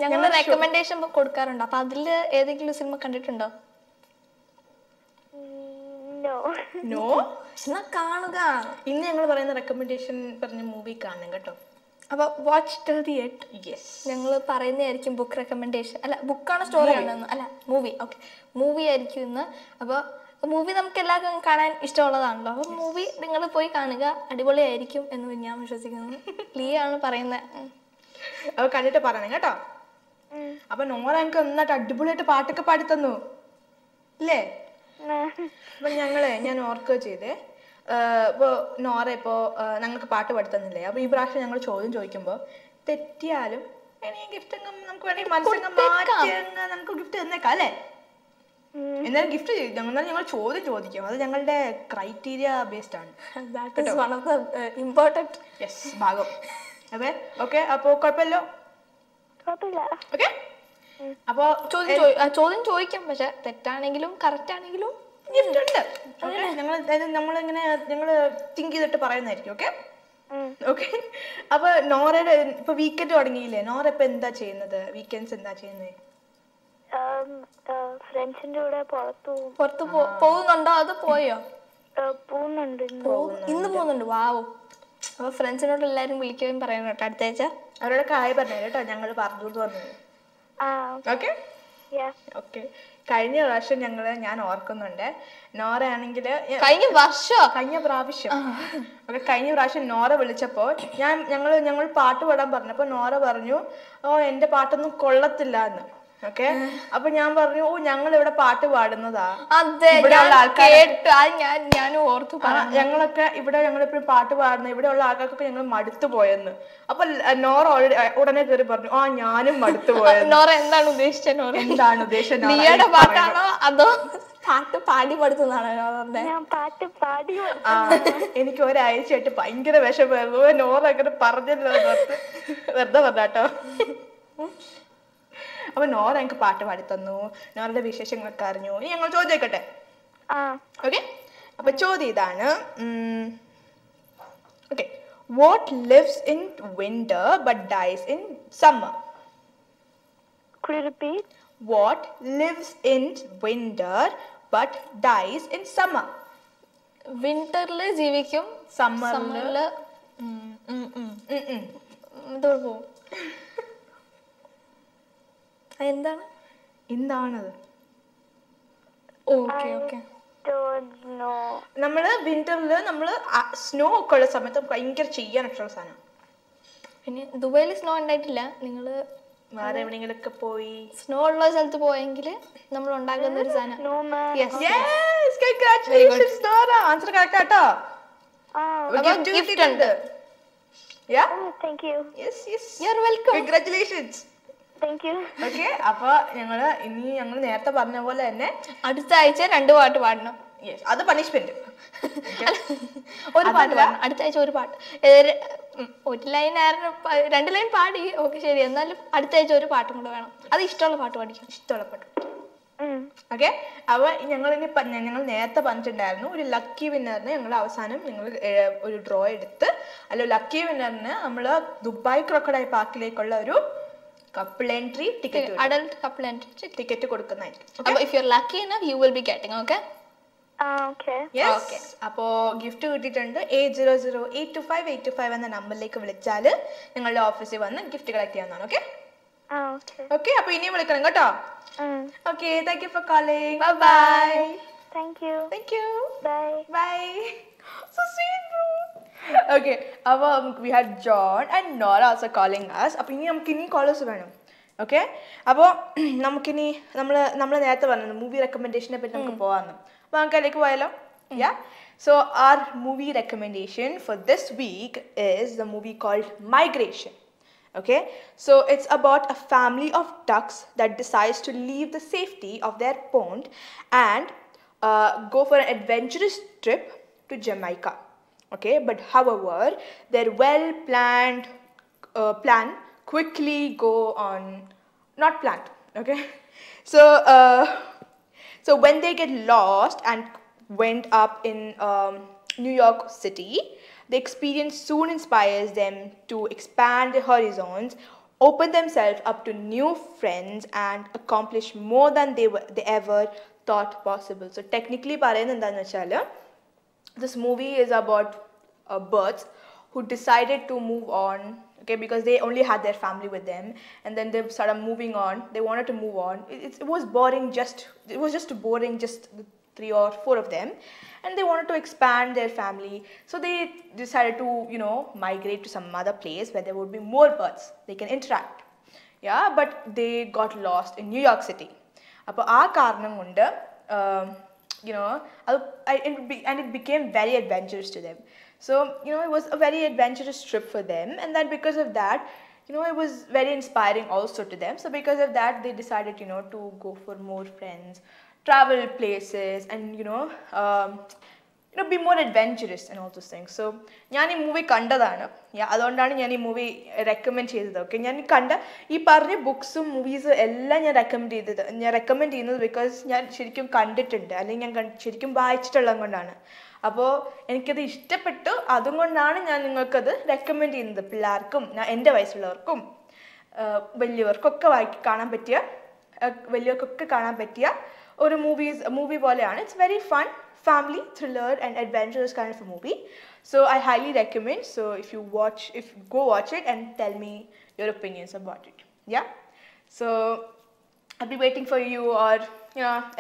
ഞങ്ങൾ റെക്കമെൻഡേഷൻ കൊടുക്കാറുണ്ട്. അപ്പൊ അതിൽ ഏതെങ്കിലും സിനിമ കണ്ടിട്ടുണ്ടോ? നോ. നോ? എന്നാ കാണുക. ഇന്ന് ഞങ്ങൾ പറയുന്ന റെക്കമെൻഡേഷൻ പറഞ്ഞ മൂവി കാണണം കേട്ടോ. അപ്പൊ watch till the end yes ഞങ്ങൾ പറയുന്നതായിരിക്കും ബുക്ക് റെക്കമെൻഡേഷൻ അല്ല ബുക്കാണ് സ്റ്റോറി ആണെന്ന് അല്ല മൂവി ഓക്കെ മൂവി ആയിരിക്കും ഇന്ന്. അപ്പോൾ മൂവി നമുക്ക് എല്ലാവർക്കും കാണാൻ ഇഷ്ടമുള്ളതാണല്ലോ. അപ്പം മൂവി നിങ്ങൾ പോയി കാണുക. അടിപൊളിയായിരിക്കും എന്ന് ഞാൻ വിശ്വസിക്കുന്നു. ലീ ആണ് പറയുന്നത് അത് കണ്ടിട്ട് പറയണം കേട്ടോ. അപ്പൊ നോറ എനിക്ക് നന്നായിട്ട് അടിപൊളിയായിട്ട് പാട്ടൊക്കെ പാടി തന്നു. ഇല്ലേ? അപ്പൊ ഞങ്ങളെ ഞാൻ ഓർക്കുക ചെയ്തേ. ഇപ്പോൾ നോറ ഇപ്പോ ഞങ്ങൾക്ക് പാട്ട് പാടി തന്നില്ലേ? അപ്പൊ ഈ പ്രാവശ്യം ഞങ്ങൾ ചോദ്യം ചോദിക്കുമ്പോ തെറ്റിയാലും ഗിഫ്റ്റ് നമുക്ക് വേണമെങ്കിൽ മാറ്റി നമുക്ക് ഗിഫ്റ്റ് തന്നേക്കാം അല്ലേ? എന്നാലും ഗിഫ്റ്റ് എന്നാലും ഞങ്ങൾ ചോദ്യം ചോദിക്കും. അത് ഞങ്ങളുടെ ക്രൈറ്റീരിയ ബേസ്ഡ് ആണ്. That is one of the important yes ഭാഗം. അതെ? ഓക്കെ അപ്പോ കുഴപ്പമില്ലോ. ഓക്കെ അപ്പോ ചോദ്യം ചോദ്യം ചോദിക്കാം. പക്ഷെ തെറ്റാണെങ്കിലും കറക്റ്റ് ആണെങ്കിലും ഗിഫ്റ്റ് ഉണ്ട്. ഞങ്ങൾ ഞങ്ങൾ നമ്മളിങ്ങനെ ഞങ്ങൾ തിങ്ക് ചെയ്തിട്ട് പറയുന്നതായിരിക്കും. ഓക്കെ ഓക്കെ അപ്പൊ നോറയുടെ ഇപ്പൊ വീക്കെൻഡ് തുടങ്ങിയില്ലേ? നോറ ഇപ്പൊ എന്താ ചെയ്യുന്നത്? വീക്കെൻഡ്സ് എന്താ ചെയ്യുന്നത്? ഫ്രണ്ട്സിന്റെ കൂടെ പുറത്തു പോകും. പോ- പോകുന്നുണ്ടോ? അത് പോയോ? പോകുന്നുണ്ട് ഇന്ന്. പോകുന്നുണ്ട്. വാവോ. അപ്പൊ ഫ്രണ്ട്സിനോട് എല്ലാവരും വിളിക്കുകയും പറയണം കേട്ടോ. അടുത്ത ആഴ്ച? അവരോടൊക്കെ ആയി പറഞ്ഞു കേട്ടോ. ഞങ്ങൾ പറഞ്ഞു ആ. ഓക്കെ. ഓക്കെ. കഴിഞ്ഞ പ്രാവശ്യം ഞങ്ങൾ ഞാൻ ഓർക്കുന്നുണ്ട് നോറ ആണെങ്കിൽ കഴിഞ്ഞ വർഷോ? കഴിഞ്ഞ പ്രാവശ്യം. ഓക്കെ കഴിഞ്ഞ പ്രാവശ്യം നോറ വിളിച്ചപ്പോൾ ഞാൻ ഞങ്ങൾ ഞങ്ങൾ പാട്ട് പാടാൻ പറഞ്ഞപ്പോൾ നോറ പറഞ്ഞു ഓ എന്റെ പാട്ടൊന്നും കൊള്ളത്തില്ല എന്ന് ഓക്കെ? അപ്പൊ ഞാൻ പറഞ്ഞു ഓ ഞങ്ങൾ ഇവിടെ പാട്ട് പാടുന്നതാ. അതെ ഞാൻ കേട്ടു. അത് ഞാൻ ഞാൻ ഓർത്തു ഞങ്ങളൊക്കെ ഇവിടെ ഞങ്ങൾ ഇപ്പോഴും പാട്ട് പാടുന്ന ഇവിടെ ഉള്ള ആൾക്കാർക്കൊക്കെ ഞങ്ങൾ മടുത്തു പോയെന്ന്. അപ്പൊ നോർ നോറ ഉടനെ കയറി പറഞ്ഞു ആ ഞാനും മടുത്തു <laughs> പോയെന്ന്. നോറ എന്താണ് ഉദ്ദേശിച്ചത് നോറ? എന്താണ് ഉദ്ദേശിച്ചത് പാട്ടാണോ അതോ പാട്ട് പാടി പഠിത്തതാണോ ഞാൻ പാട്ട് പാടി എനിക്ക് ഒരാഴ്ചയായിട്ട് ഭയങ്കര വിഷമായിരുന്നു നോറ അങ്ങനെ പറഞ്ഞല്ലോ വെറുതെ പറഞ്ഞാട്ടോ അപ്പൊ നോറ എനിക്ക് പാട്ട് പാടി തന്നു നോറയുടെ വിശേഷങ്ങളൊക്കെ അറിഞ്ഞു. ഇനി ഞങ്ങൾ ചോദിക്കട്ടെ ആ. ഓക്കെ അപ്പൊ ചോദ്യം ഇതാണ്. Okay what lives in winter but dies in summer could you repeat? What lives in winter but dies in summer വിന്ററിൽ ജീവിക്കും. സമ്മറിൽ ഇതോട് എന്താണ്? എന്താണത്? Okay okay. നമ്മൾ വിന്ററിൽ നമ്മൾ സ്നോ ഒക്കെ ഉള്ള സമയത്ത് ഭയങ്കര ചെയ്യാനൊക്കെയുള്ള സാധനം. പിന്നെ ദുബായിൽ സ്നോ ഉണ്ടായിട്ടില്ല. നിങ്ങൾ വേറെ എവിടെയെങ്കിലൊക്കെ പോയി. സ്നോ ഉള്ള സ്ഥലത്ത് പോയെങ്കിൽ നമ്മൾ ഉണ്ടാക്കുന്ന ഒരു സാധനം. Answer correct ആട്ടോ. ah. Gift gift കിട്ടിയിട്ടുണ്ട്. Yeah? oh, thank you. Yes, yes. You're welcome. Congratulations. Thank you. Okay, അപ്പൊ ഞങ്ങൾ ഇനി ഞങ്ങൾ നേരത്തെ പറഞ്ഞ പോലെ തന്നെ അടുത്ത ആഴ്ച രണ്ട് പാട്ട് പാടണം. അത് പണിഷ്മെന്റ് ഒരു പാട്ട്. പാടണം. അടുത്ത ആഴ്ച ഒരു പാട്ട്. ഒരു ലൈൻ ആയിരുന്നു രണ്ട് ലൈൻ പാടി ഓക്കെ ശരി. എന്നാലും അടുത്ത ആഴ്ച ഒരു പാട്ടും കൂടെ വേണം. അത് ഇഷ്ടമുള്ള പാട്ട് പാടിക്കും. ഇഷ്ടമുള്ള പാട്ട്. ഓക്കെ അപ്പൊ ഞങ്ങൾ ഇനി ഞങ്ങൾ നേരത്തെ പറഞ്ഞിട്ടുണ്ടായിരുന്നു ഒരു ലക്കി വിന്നറിന് ഞങ്ങൾ അവസാനം ഞങ്ങൾ ഒരു ഡ്രോ എടുത്ത് അല്ല ലക്കി വിന്നറിന് നമ്മൾ ദുബായ് ക്രൊക്കഡായി പാർക്കിലേക്കുള്ള ഒരു couple entry ticket adult couple and ticket കൊടുക്കുന്നതായിരിക്കും. അപ്പോൾ if you are lucky enough you will be getting okay അപ്പോ ഗിഫ്റ്റ് കിട്ടിയിട്ടുണ്ട്. Eight zero zero eight two five eight two five എന്ന നമ്പറിലേക്ക് വിളിച്ചാൽ നിങ്ങളുടെ ഓഫീസിൽ വന്ന് ഗിഫ്റ്റ് കളക്ട് ചെയ്യാവുന്നതാണ് ഓക്കെ ah ഓക്കെ അപ്പൊ ഇനിയും വിളിക്കണം കേട്ടോ. Okay thank you for calling bye bye thank you. Thank you bye. Bye so sweet bro okay അപ്പോൾ we had John and Nora also calling us അപ്പോൾ ഇനി നമുക്ക് <clears throat> ഇനി കോളേഴ്സ് വേണം. ഓക്കെ അപ്പോൾ നമുക്കിനി നമ്മൾ നമ്മൾ നേരത്തെ പറഞ്ഞു മൂവി റെക്കമെൻഡേഷനെ പറ്റി നമുക്ക് പോകാമെന്ന് അപ്പോൾ നമുക്ക് അതിലേക്ക് പോയാലോ? Yeah so our movie recommendation for this week is the movie called Migration Okay, so it's about a family of ducks that decides to leave the safety of their pond and uh, go for an adventurous trip to Jamaica. okay but however their well planned uh, plan quickly go on not planned okay? <laughs> So uh, so when they get lost and went up in um, new york city the experience soon inspires them to expand their horizons open themselves up to new friends and accomplish more than they, were, they ever thought possible. So technically parayunnathu endannu vechal this movie is about uh, birds who decided to move on okay because they only had their family with them and then they started moving on they wanted to move on it, it, it was boring just it was just boring just the three or four of them and they wanted to expand their family so they decided to you know migrate to some other place where there would be more birds they can interact yeah but they got lost in new york city അപ്പോൾ ആ കാരണം കൊണ്ട് you know I- it and it became very adventurous to them. So you know it was a very adventurous trip for them. And then because of that you know it was very inspiring also to them. So because of that they decided you know to go for more friends travel places and you know um, you know be more adventurous and all those things. So ഞാൻ ഈ movie കണ്ടതാണ്. അതുകൊണ്ടാണ് ഞാൻ ഈ movie recommend ചെയ്തത്. Okay ഞാൻ കണ്ട ഈ പറഞ്ഞ ബുക്സും മൂവീസും എല്ലാം ഞാൻ റെക്കമെൻഡ് ചെയ്തത്. ഞാൻ റെക്കമെൻഡ് ചെയ്യുന്നത് ബിക്കോസ് ഞാൻ ശരിക്കും കണ്ടിട്ടുണ്ട്. അല്ലെങ്കിൽ ഞാൻ ശരിക്കും വായിച്ചിട്ടുള്ളത് കൊണ്ടാണ്. അപ്പോൾ എനിക്കത് ഇഷ്ടപ്പെട്ടു. അതുകൊണ്ടാണ് ഞാൻ നിങ്ങൾക്കത് റെക്കമെൻഡ് ചെയ്യുന്നത്. പിള്ളേർക്കും എന്റെ വയസ്സുള്ളവർക്കും വലിയവർക്കൊക്കെ വായിക്ക് കാണാൻ പറ്റിയ വലിയവർക്കൊക്കെ കാണാൻ പറ്റിയ ഒരു മൂവീസ് മൂവി പോലെയാണ്. It's very fun family thriller and adventurous kind of a movie so i highly recommend so if you watch if go watch it and tell me your opinions about it yeah so I be waiting for you or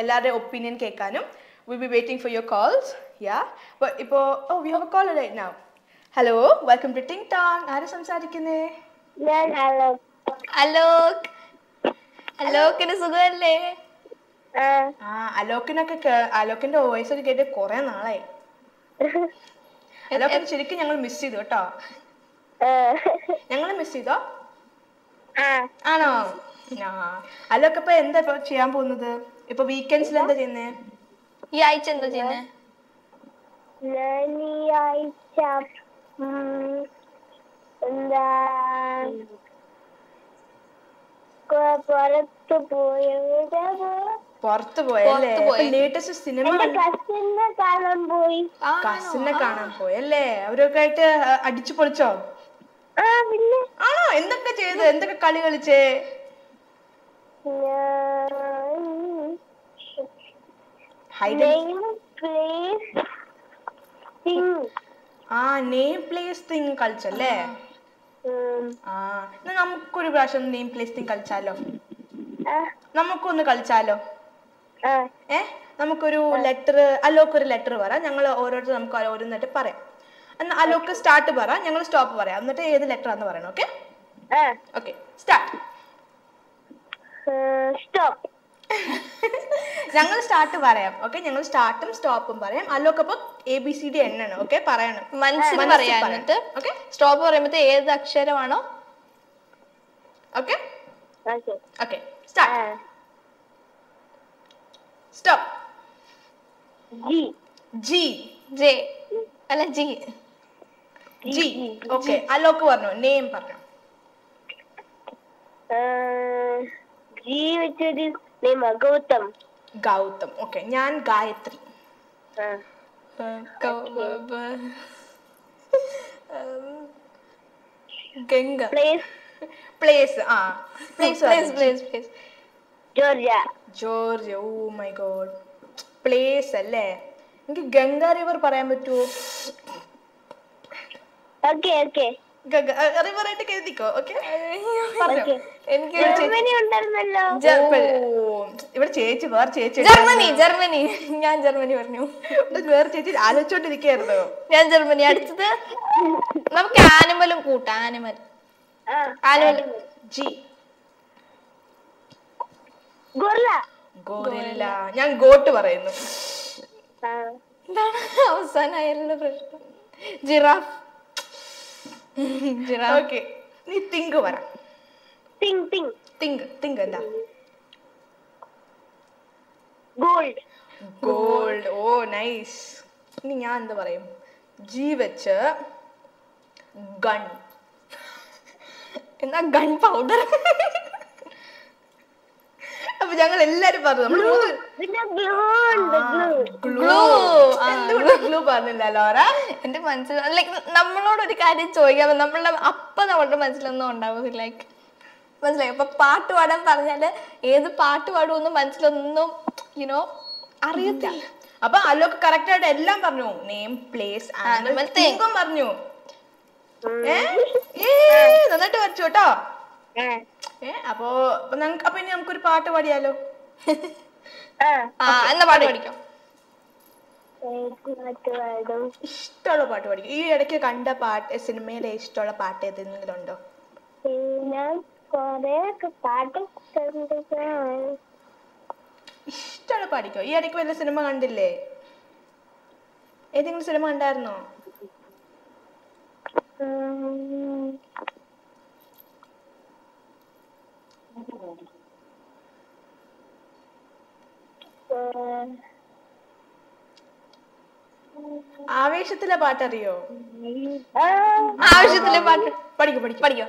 എല്ലാവരുടെയും opinion കേൾക്കാനും will be waiting for your calls yeah ഇപ്പോൾ ഓ we have a call right now hello welcome to Ting Tong ആരാ സംസാരിക്കുന്നേ ഞാൻ hello Alok അലോക്കിന് സുഖമല്ലേ ആ. അലോക്കിനൊക്കെ കേ- അലോക്കിന്റെ voice ഒക്കെ കേട്ട് കൊറേ നാളായി. <laughs> അലോക്കിന് ശരിക്കും ഞങ്ങൾ മിസ് ചെയ്തു കേട്ടോ. ഞങ്ങൾ മിസ് ചെയ്തോ? ആണോ? ആ. അലോക്ക് ഇപ്പൊ എന്താ ഇപ്പൊ ചെയ്യാൻ പോകുന്നത്? ഇപ്പൊ വീക്കെൻഡ്സിൽ എന്താ ചെയ്യുന്നേ? ഈ ആഴ്ച എന്താ ചെയ്യുന്നേ? ഞാൻ ഈ ആഴ്ച എന്താ പുറത്ത് പോയി. എവിടെ പോയി? പുറത്ത് പോയല്ലേ ലേറ്റസ്റ്റ് സിനിമ കസിനെ കാണാൻ പോയി. കസിനെ കാണാൻ പോയല്ലേ? അവരൊക്കെ ആയിട്ട് അടിച്ചു പൊളിച്ചോ? ആ ആണോ? എന്തൊക്കെ ചെയ്ത്? എന്തൊക്കെ കളി കളിച്ചേ? ആ നെയിം പ്ലേസ് തിങ് കളിച്ചല്ലേ? ആ. നമുക്കൊരു പ്രാവശ്യം നെയിം പ്ലേസ് തിങ് കളിച്ചാലോ? നമുക്കൊന്ന് കളിച്ചാലോ? ഏ? നമുക്കൊരു ലെറ്റർ അലോക്ക് ഒരു ലെറ്റർ പറ. ഞങ്ങൾ ഓരോരുത്തർ നമുക്ക് ഓരോന്നിട്ട് പറയാം. എന്നാ അലോക്ക് സ്റ്റാർട്ട് പറ. ഞങ്ങൾ സ്റ്റോപ്പ് പറയാം. എന്നിട്ട് ഏത് ലെറ്റർ ആണെന്ന് പറയണം ഓക്കെ ഓക്കെ സ്റ്റാർട്ട് സ്റ്റോപ്പ് ഞങ്ങൾ സ്റ്റാർട്ട് പറയാം ഓക്കെ ഞങ്ങൾ സ്റ്റാർട്ടും സ്റ്റോപ്പും പറയാം. അലോക്ക് അപ്പൊ എ ബി സി ഡി എണ്ണണം ഓക്കെ പറയണം. മനസ്സിൽ പറയാം. എന്നിട്ട് ഓക്കെ സ്റ്റോപ്പ് പറയുമ്പോ ഏത് അക്ഷരമാണോ? Okay okay okay start stop G G J അല്ല ജി ജി ഓക്കെ അലോക്ക് പറഞ്ഞു. നെയിം പറഞ്ഞു. ജി വെച്ചൊരു നെയ്മ ഗൗതം. ഗൗതം. ഓക്കെ ഞാൻ ഗായത്രി. ആ. ഗംഗ. പ്ലേസ് പ്ലേസ് ആ. Place place place place George George oh my God. Place അല്ലേ? എനിക്ക് ഗംഗ റിവർ പറയാൻ പറ്റുമോ ഓക്കെ ഓക്കെ. ഗംഗ റിവർ ആയിട്ട് കരുതിക്കോ ഓക്കെ? എനിക്ക് ഇവിടെ ചേച്ചി വേറെ ചേച്ചി ജർമ്മനി ജർമ്മനി. ഞാൻ ജർമ്മനി പറഞ്ഞു. വേറെ ചേച്ചി ആലോചിച്ചോണ്ടിരിക്കായിരുന്നു ഞാൻ ജർമ്മനി അടുത്തത്. നമുക്ക് ആനിമലും കൂട്ടാം ആനിമൽ. ആ ആനിമൽ. ജി. ഗൊറില്ല. ഗോറില്ല. ഞാൻ ഗോട്ട് പറയുന്നു. എന്താണ് അവസാനമായുള്ള പ്രശ്നം? ജിറാഫ്. ജിറാഫ്. ഓക്കെ. നീ തിങ്ക് പറ. Think think. തിങ്ക് തിങ്ക് എന്താ? ഗോൾഡ്. ഗോൾഡ്. Oh nice. ഇനി ഞാൻ എന്താ പറയും? ജി വെച്ച് ഗൺ. എന്നാ ഗൺ പൗഡർ. അപ്പൊ ഞങ്ങൾ എല്ലാരും പറഞ്ഞു നമ്മൾ ഗ്ലൂ. എന്തുകൊണ്ട് പറഞ്ഞില്ല ലോറ? എന്റെ മനസ്സിൽ ലൈക്ക് നമ്മളോട് ഒരു കാര്യം ചോദിക്കാൻ നമ്മളുടെ അപ്പ നമ്മളുടെ മനസ്സിലൊന്നും ഉണ്ടാവും ലൈക്ക് മനസ്സിലായി? അപ്പൊ പാട്ട് പാടാൻ പറഞ്ഞാൽ ഏത് പാട്ട് പാടുമെന്നും മനസ്സിലൊന്നും യുനോ അറിയത്തില്ല. അപ്പൊ അലോക്ക് കറക്റ്റ് ആയിട്ട് എല്ലാം പറഞ്ഞു. Name place animal. തിങ്കും പറഞ്ഞു. ഏ? ഏ, നന്നായിട്ട് വരച്ചു കേട്ടോ. ഏ. അപ്പൊ അപ്പൊ ഇനി നമുക്കൊരു പാട്ട് പാടിയാലോ? ആ എന്നാ പാട്ട് പഠിക്കാം ഇഷ്ടമുള്ള പാട്ട് പഠിക്കും ഈ ഇടയ്ക്ക് കണ്ട പാട്ട് സിനിമയിലെ ഇഷ്ടമുള്ള പാട്ട് ഏതെങ്കിലും ഉണ്ടോ? ഇഷ്ടമുള്ള പാടിക്കോ. ഈ ഇടയ്ക്ക് വല്ല സിനിമ കണ്ടില്ലേ? ഏതെങ്കിലും സിനിമ കണ്ടായിരുന്നോ? ആവേശത്തിലെ പാട്ട് ആവേശത്തിലെ ആവശ്യത്തിലെ പാട്ട് പഠിക്കോ പഠിക്കോ. പഠിക്കോ.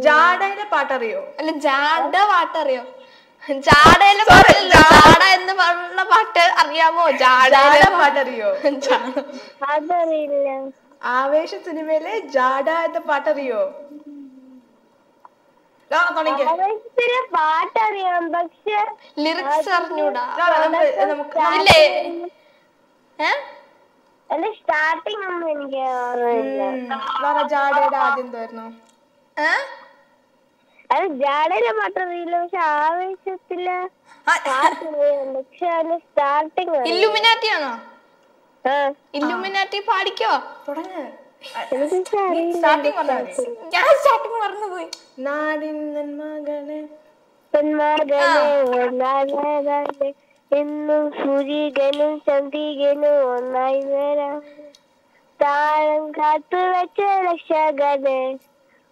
ജാഡയിലെ പാട്ടറിയോ? അല്ല ജാഡ പാട്ട് അറിയോ ജാടയിലെ ജാട എന്ന് പറഞ്ഞ പാട്ട് അറിയാമോ? ജാട ജാടയിലെ പാട്ട് അറിയോ അതറിയില്ല. ആവേശ സിനിമയിലെ ജാട എന്ന പാട്ട് അറിയോ ആ, തുടങ്ങിക്കോ. ആവേശത്തിലെ പാട്ടറിയാം പക്ഷെ ലിറിക്സ് അറിഞ്ഞൂടാ. നമുക്ക് ഇല്ലേ? ഏ? അല്ല സ്റ്റാർട്ടിങ് ഒന്നും എനിക്ക് ജാടയുടെ ആദ്യം എന്തായിരുന്നു? അത് ജാടയിലെ പാട്ട് അറിയില്ല പക്ഷെ ആവേശത്തിൽ. പക്ഷെ സ്റ്റാർട്ടിങ് ഇല്ലുമിനാറ്റി ആണോ? ഇല്ലുമിനാറ്റി പാടിക്കോ? തുടങ്ങ്. ഞാൻ സ്റ്റാർട്ടിങ് മറന്നുപോയി. നാടിൻ എന്നും സൂര്യകനും ചന്ദ്രികനും ഒന്നായി വരാം. താഴം കാത്തു വെച്ച രക്ഷകനെ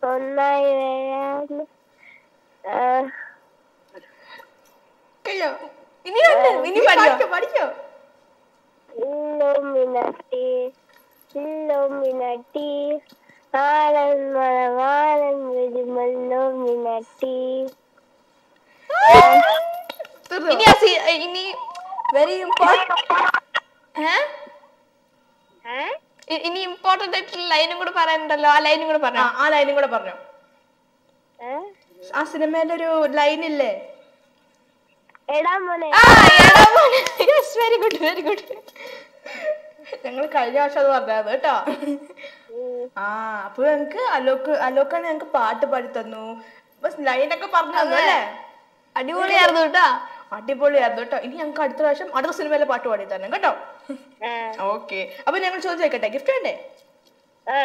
ഒന്നായി വരാം. ആ, കഴിയോ ഇനിയുണ്ട് ഇനി പഠിക്കോ? പഠിക്കോ ഇല്ലുമിനാട്ടി ഇല്ലുമിനാട്ടി ആളൻ മണവാളൻ വരുമല്ലോമിനാട്ടി ഇനി ആ സീ- ഇനി വെരി ഇമ്പോർട്ടന്റ് ഇനി ഇമ്പോർട്ടന്റ് ആയിട്ടുള്ള ലൈനും കൂടെ പറയാനുണ്ടല്ലോ ആ ലൈനും കൂടെ പറഞ്ഞോ. ആ ലൈനും കൂടെ പറഞ്ഞോ? ആ സിനിമയിലെ ഒരു ലൈൻ ഇല്ലേ വെരി ഗുഡ് വെരി ഗുഡ് ഞങ്ങൾ കഴിഞ്ഞ വർഷം അത് പറഞ്ഞത് കേട്ടോ. ആ അപ്പൊ ഞങ്ങക്ക് അലോക്ക് അലോക്കാണ് ഞങ്ങക്ക് പാട്ട് പാടി തന്നു. ലൈനൊക്കെ പറഞ്ഞു തന്നു അല്ലേ? അടിപൊളിയായിരുന്നു കേട്ടോ. അടിപൊളിയായിരുന്നു കേട്ടോ. ഇനി ഞങ്ങൾക്ക് അടുത്ത പ്രാവശ്യം അടുത്ത സിനിമയിലെ പാട്ട് പാടി തന്നെ കേട്ടോ. ഓക്കെ അപ്പൊ ഞങ്ങൾ ചോദിച്ചേക്കട്ടെ ഗിഫ്റ്റ് വേണ്ടേ? ആ.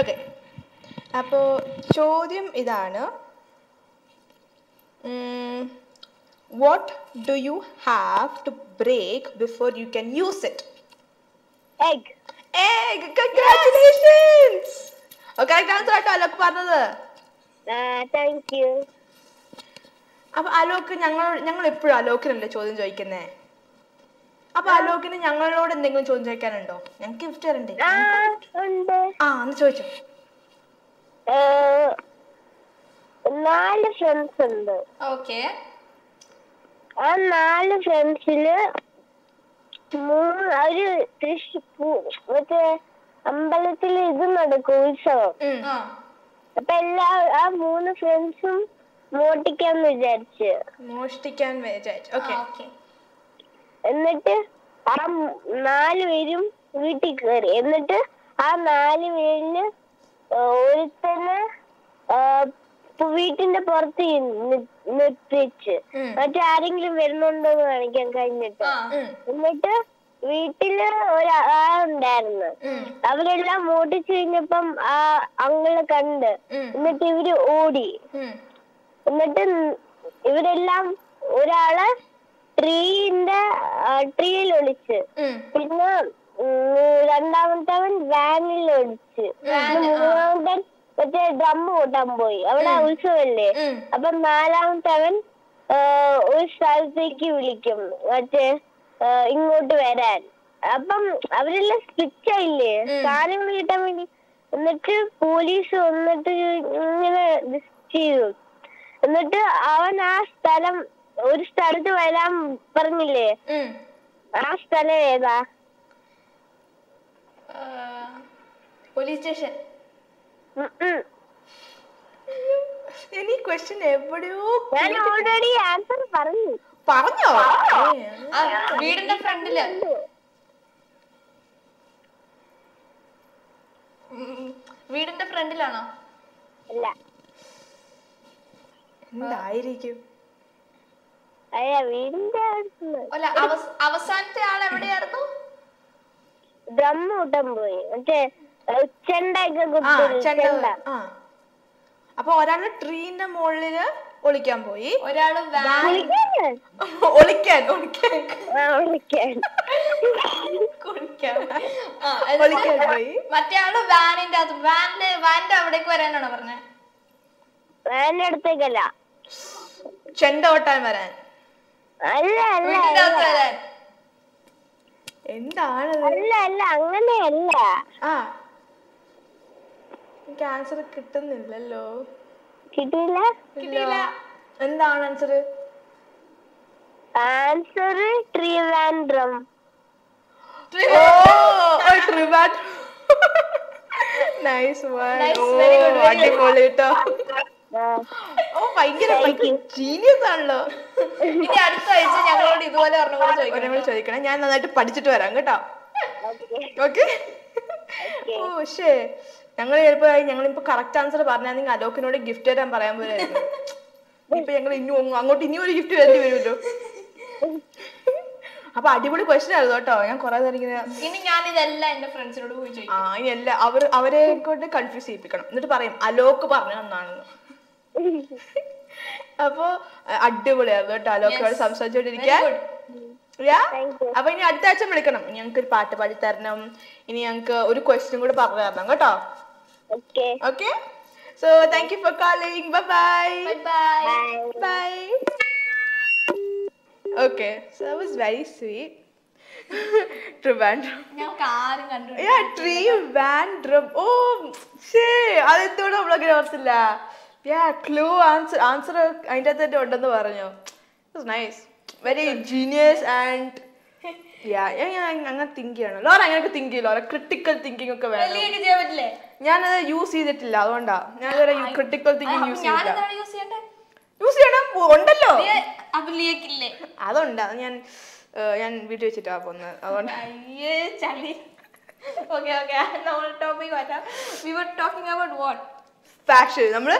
ഓക്കെ അപ്പോൾ ചോദ്യം ഇതാണ്. What do you have to break before you can use it egg egg congratulations correct answer ആട്ടോ അലോക്ക് പറഞ്ഞത്. താങ്ക് യു അപ്പൊ അലോക്ക് ഞങ്ങൾ ഞങ്ങൾ എപ്പോഴും അലോക്കിനല്ലേ ചോദ്യം ചോദിക്കുന്നേ? അപ്പൊ അലോക്കിന് ഞങ്ങളോട് എന്തെങ്കിലും ചോദ്യം ചോദിക്കാനുണ്ടോ? ഞങ്ങൾക്ക് ഗിഫ്റ്റ് തരണ്ടേ? ആ ഉണ്ട്. ചോദിച്ചു ഒന്ന് ചോദിച്ചോ. നാല് ഫ്രണ്ട്സ് ഉണ്ട്. ഓക്കെ. ആ നാല് ഫ്രണ്ട്സിൽ മൂന്ന് ഒരു മറ്റേ അമ്പലത്തിൽ ഇത് നടക്കും ഉത്സവം. അപ്പൊ എല്ലാ ആ മൂന്ന് ഫ്രണ്ട്സും മോഷ്ടിക്കാൻ വിചാരിച്ചു. മോഷ്ടിക്കാൻ വിചാരിച്ചു. ഓക്കെ. ഓക്കെ. എന്നിട്ട് ആ മൂ- നാല് പേരും വീട്ടിൽ കയറി എന്നിട്ട് ആ നാല് പേരിൽ ഒരുത്തന് വീട്ടിന്റെ പുറത്ത് നിർത്തിച്ച്. മറ്റേ ആരെങ്കിലും വരുന്നുണ്ടോ എന്ന് കാണിക്കാൻ കഴിഞ്ഞിട്ട്. എന്നിട്ട് വീട്ടിൽ ഒരാളുണ്ടായിരുന്നു അവരെല്ലാം ഓടിച്ചു കഴിഞ്ഞപ്പം ആ അങ്ങൾ കണ്ട്. എന്നിട്ട് ഇവർ ഓടി. എന്നിട്ട് ഇവരെല്ലാം ഒരാൾ ട്രീന്റെ ട്രീയിൽ ഒളിച്ച്. പിന്നെ രണ്ടാമത്തെ രണ്ടാമത്തവൻ വാനിൽ ഒളിച്ച്. പിന്നെ മൂന്നാമത്തവൻ മറ്റേ ഡ്രം കൂട്ടാൻ പോയി. അവിടെ ഉത്സവല്ലേ? അപ്പൊ നാലാമത്തവൻ അവൻ ഒരു സ്ഥലത്തേക്ക് വിളിക്കും. മറ്റേ ഇങ്ങോട്ട് വരാൻ. അപ്പം അവരെല്ലാം സ്ട്രിക്റ്റ് ആയില്ലേ? സാധനങ്ങൾ കിട്ടാൻ വേണ്ടി. എന്നിട്ട് പോലീസ് വന്നിട്ട് ഇങ്ങനെ ചെയ്തു എന്നിട്ട് അവൻ ആ സ്ഥലം ഒരു സ്ഥലത്ത് വരാൻ പറഞ്ഞില്ലേ? ആ സ്ഥലം ഏതാ? Police station. ഈ ക്വസ്റ്റ്യൻ എവിടെയോ ഞാൻ ഓൾറെഡി ആൻസർ പറഞ്ഞു. പറഞ്ഞോ? വീടിന്റെ ഫ്രണ്ടിൽ. വീടിന്റെ ഫ്രണ്ടിലാണോ? അല്ല എന്തായിരിക്കും? അല്ല അവസ്- അവസാനത്തെ ആൾ എവിടെയായിരുന്നു? പോയി. മറ്റേ അപ്പൊ ഒരാൾ ട്രീന്റെ മുകളിൽ ഒളിക്കാൻ പോയി. ഒരാൾ ഒളിക്കാൻ പോയി. മറ്റേ ആൾ വാനിന്റെ അത് വാനിന്റെ വാനിന്റെ അവിടേക്ക് വരാനാണോ പറഞ്ഞേ? വാനിന്റെ അടുത്തേക്കല്ല. ചെണ്ട ഓട്ടാൻ വരാൻ. അല്ല അല്ല അല്ല. അല്ല അങ്ങനെയല്ല. ആ. എനിക്ക് ആൻസർ കിട്ടുന്നില്ലല്ലോ. കിട്ടിയില്ല? കിട്ടിയില്ല. എന്താണ് answer answer Trivandrum Trivandrum nice one nice very good. അടിപൊളി കേട്ടോ ഓ ഭയങ്കര ജീനിയസ് ആണല്ലോ ഇനി അടുത്ത ആഴ്ച ഞങ്ങളോട് ഇതുപോലെ ഒരെണ്ണം കൂടെ ചോദിക്കണം. ഞാൻ നന്നായിട്ട് പഠിച്ചിട്ട് വരാം കേട്ടോ. ഓക്കെ ഓ പക്ഷേ ഞങ്ങൾ ചിലപ്പോ ഞങ്ങളിപ്പോ കറക്റ്റ് ആൻസർ പറഞ്ഞാൽ അലോക്കിനോട് ഗിഫ്റ്റ് തരാൻ പറയാൻ പോലായിരുന്നു ഇപ്പൊ ഞങ്ങൾ ഇനി അങ്ങോട്ട് ഇനി ഒരു ഗിഫ്റ്റ് തരേണ്ടി വരുമല്ലോ. അപ്പൊ അടിപൊളി ക്വസ്റ്റൻ ആയിരുന്നു കേട്ടോ. ഞാൻ കുറെ നേരം ഇങ്ങനെ ഇനി ഞാൻ ഇതെല്ലാം എന്റെ ഫ്രണ്ട്സിനോട് പോയി ചോദിക്കും. ആ ഇനി എല്ലാ അവർ അവരെ കൊണ്ട് കൺഫ്യൂസ് ചെയ്യിപ്പിക്കണം. എന്നിട്ട് പറയും അലോക്ക് പറഞ്ഞു തന്നാണെന്ന് അപ്പൊ അടിപൊളിയായിരുന്നു കേട്ടോ. അലോക്കോട് സംസാരിച്ചോണ്ടിരിക്കാൻ? അപ്പൊ ഇനി അടുത്ത ആഴ്ച വിളിക്കണം. ഇനി ഞങ്ങൾക്ക് ഒരു പാട്ട് പാടി തരണം. ഇനി ഞങ്ങൾക്ക് ഒരു ക്വസ്റ്റ്യൻ കൂടെ പറഞ്ഞു തരണം കേട്ടോ. Okay okay so thank you for calling bye bye bye bye okay so was very sweet Trivandrum Trivandrum ഓ ശേ അതെന്തോടെ നമ്മളൊക്കെ ഓർത്തില്ല. യാ ക്ലൂ ആൻസർ ആൻസർ അതിന്റെ അകത്ത് തന്നെ ഉണ്ടെന്ന് പറഞ്ഞു. നൈസ് വെരി ജീനിയസ് ആൻഡ് അങ്ങനെ തിങ്ക് ചെയ്യണം. ലോറ അങ്ങനെ തിങ്ക് ചെയ്യും ലോറ ക്രിട്ടിക്കൽ തിങ്കിങ് ഒക്കെ വേണം. ഞാനത് യൂസ് ചെയ്തിട്ടില്ല അതുകൊണ്ടാ. ഞാൻ ഇതുവരെ ക്രിട്ടിക്കൽ തിങ്കിങ് യൂസ് ചെയ്തില്ല യൂസ് ചെയ്യണം ഉണ്ടല്ലോ. അതുണ്ട് അത് ഞാൻ ഞാൻ വീട്ടിൽ വെച്ചിട്ടാ പോകുന്നത് അതുകൊണ്ട്. അയ്യേ ചളി. ഓക്കെ ഓക്കെ നമ്മൾ ടോപ്പിക് മാറ്റാം we were talking about what fashion നമ്മൾ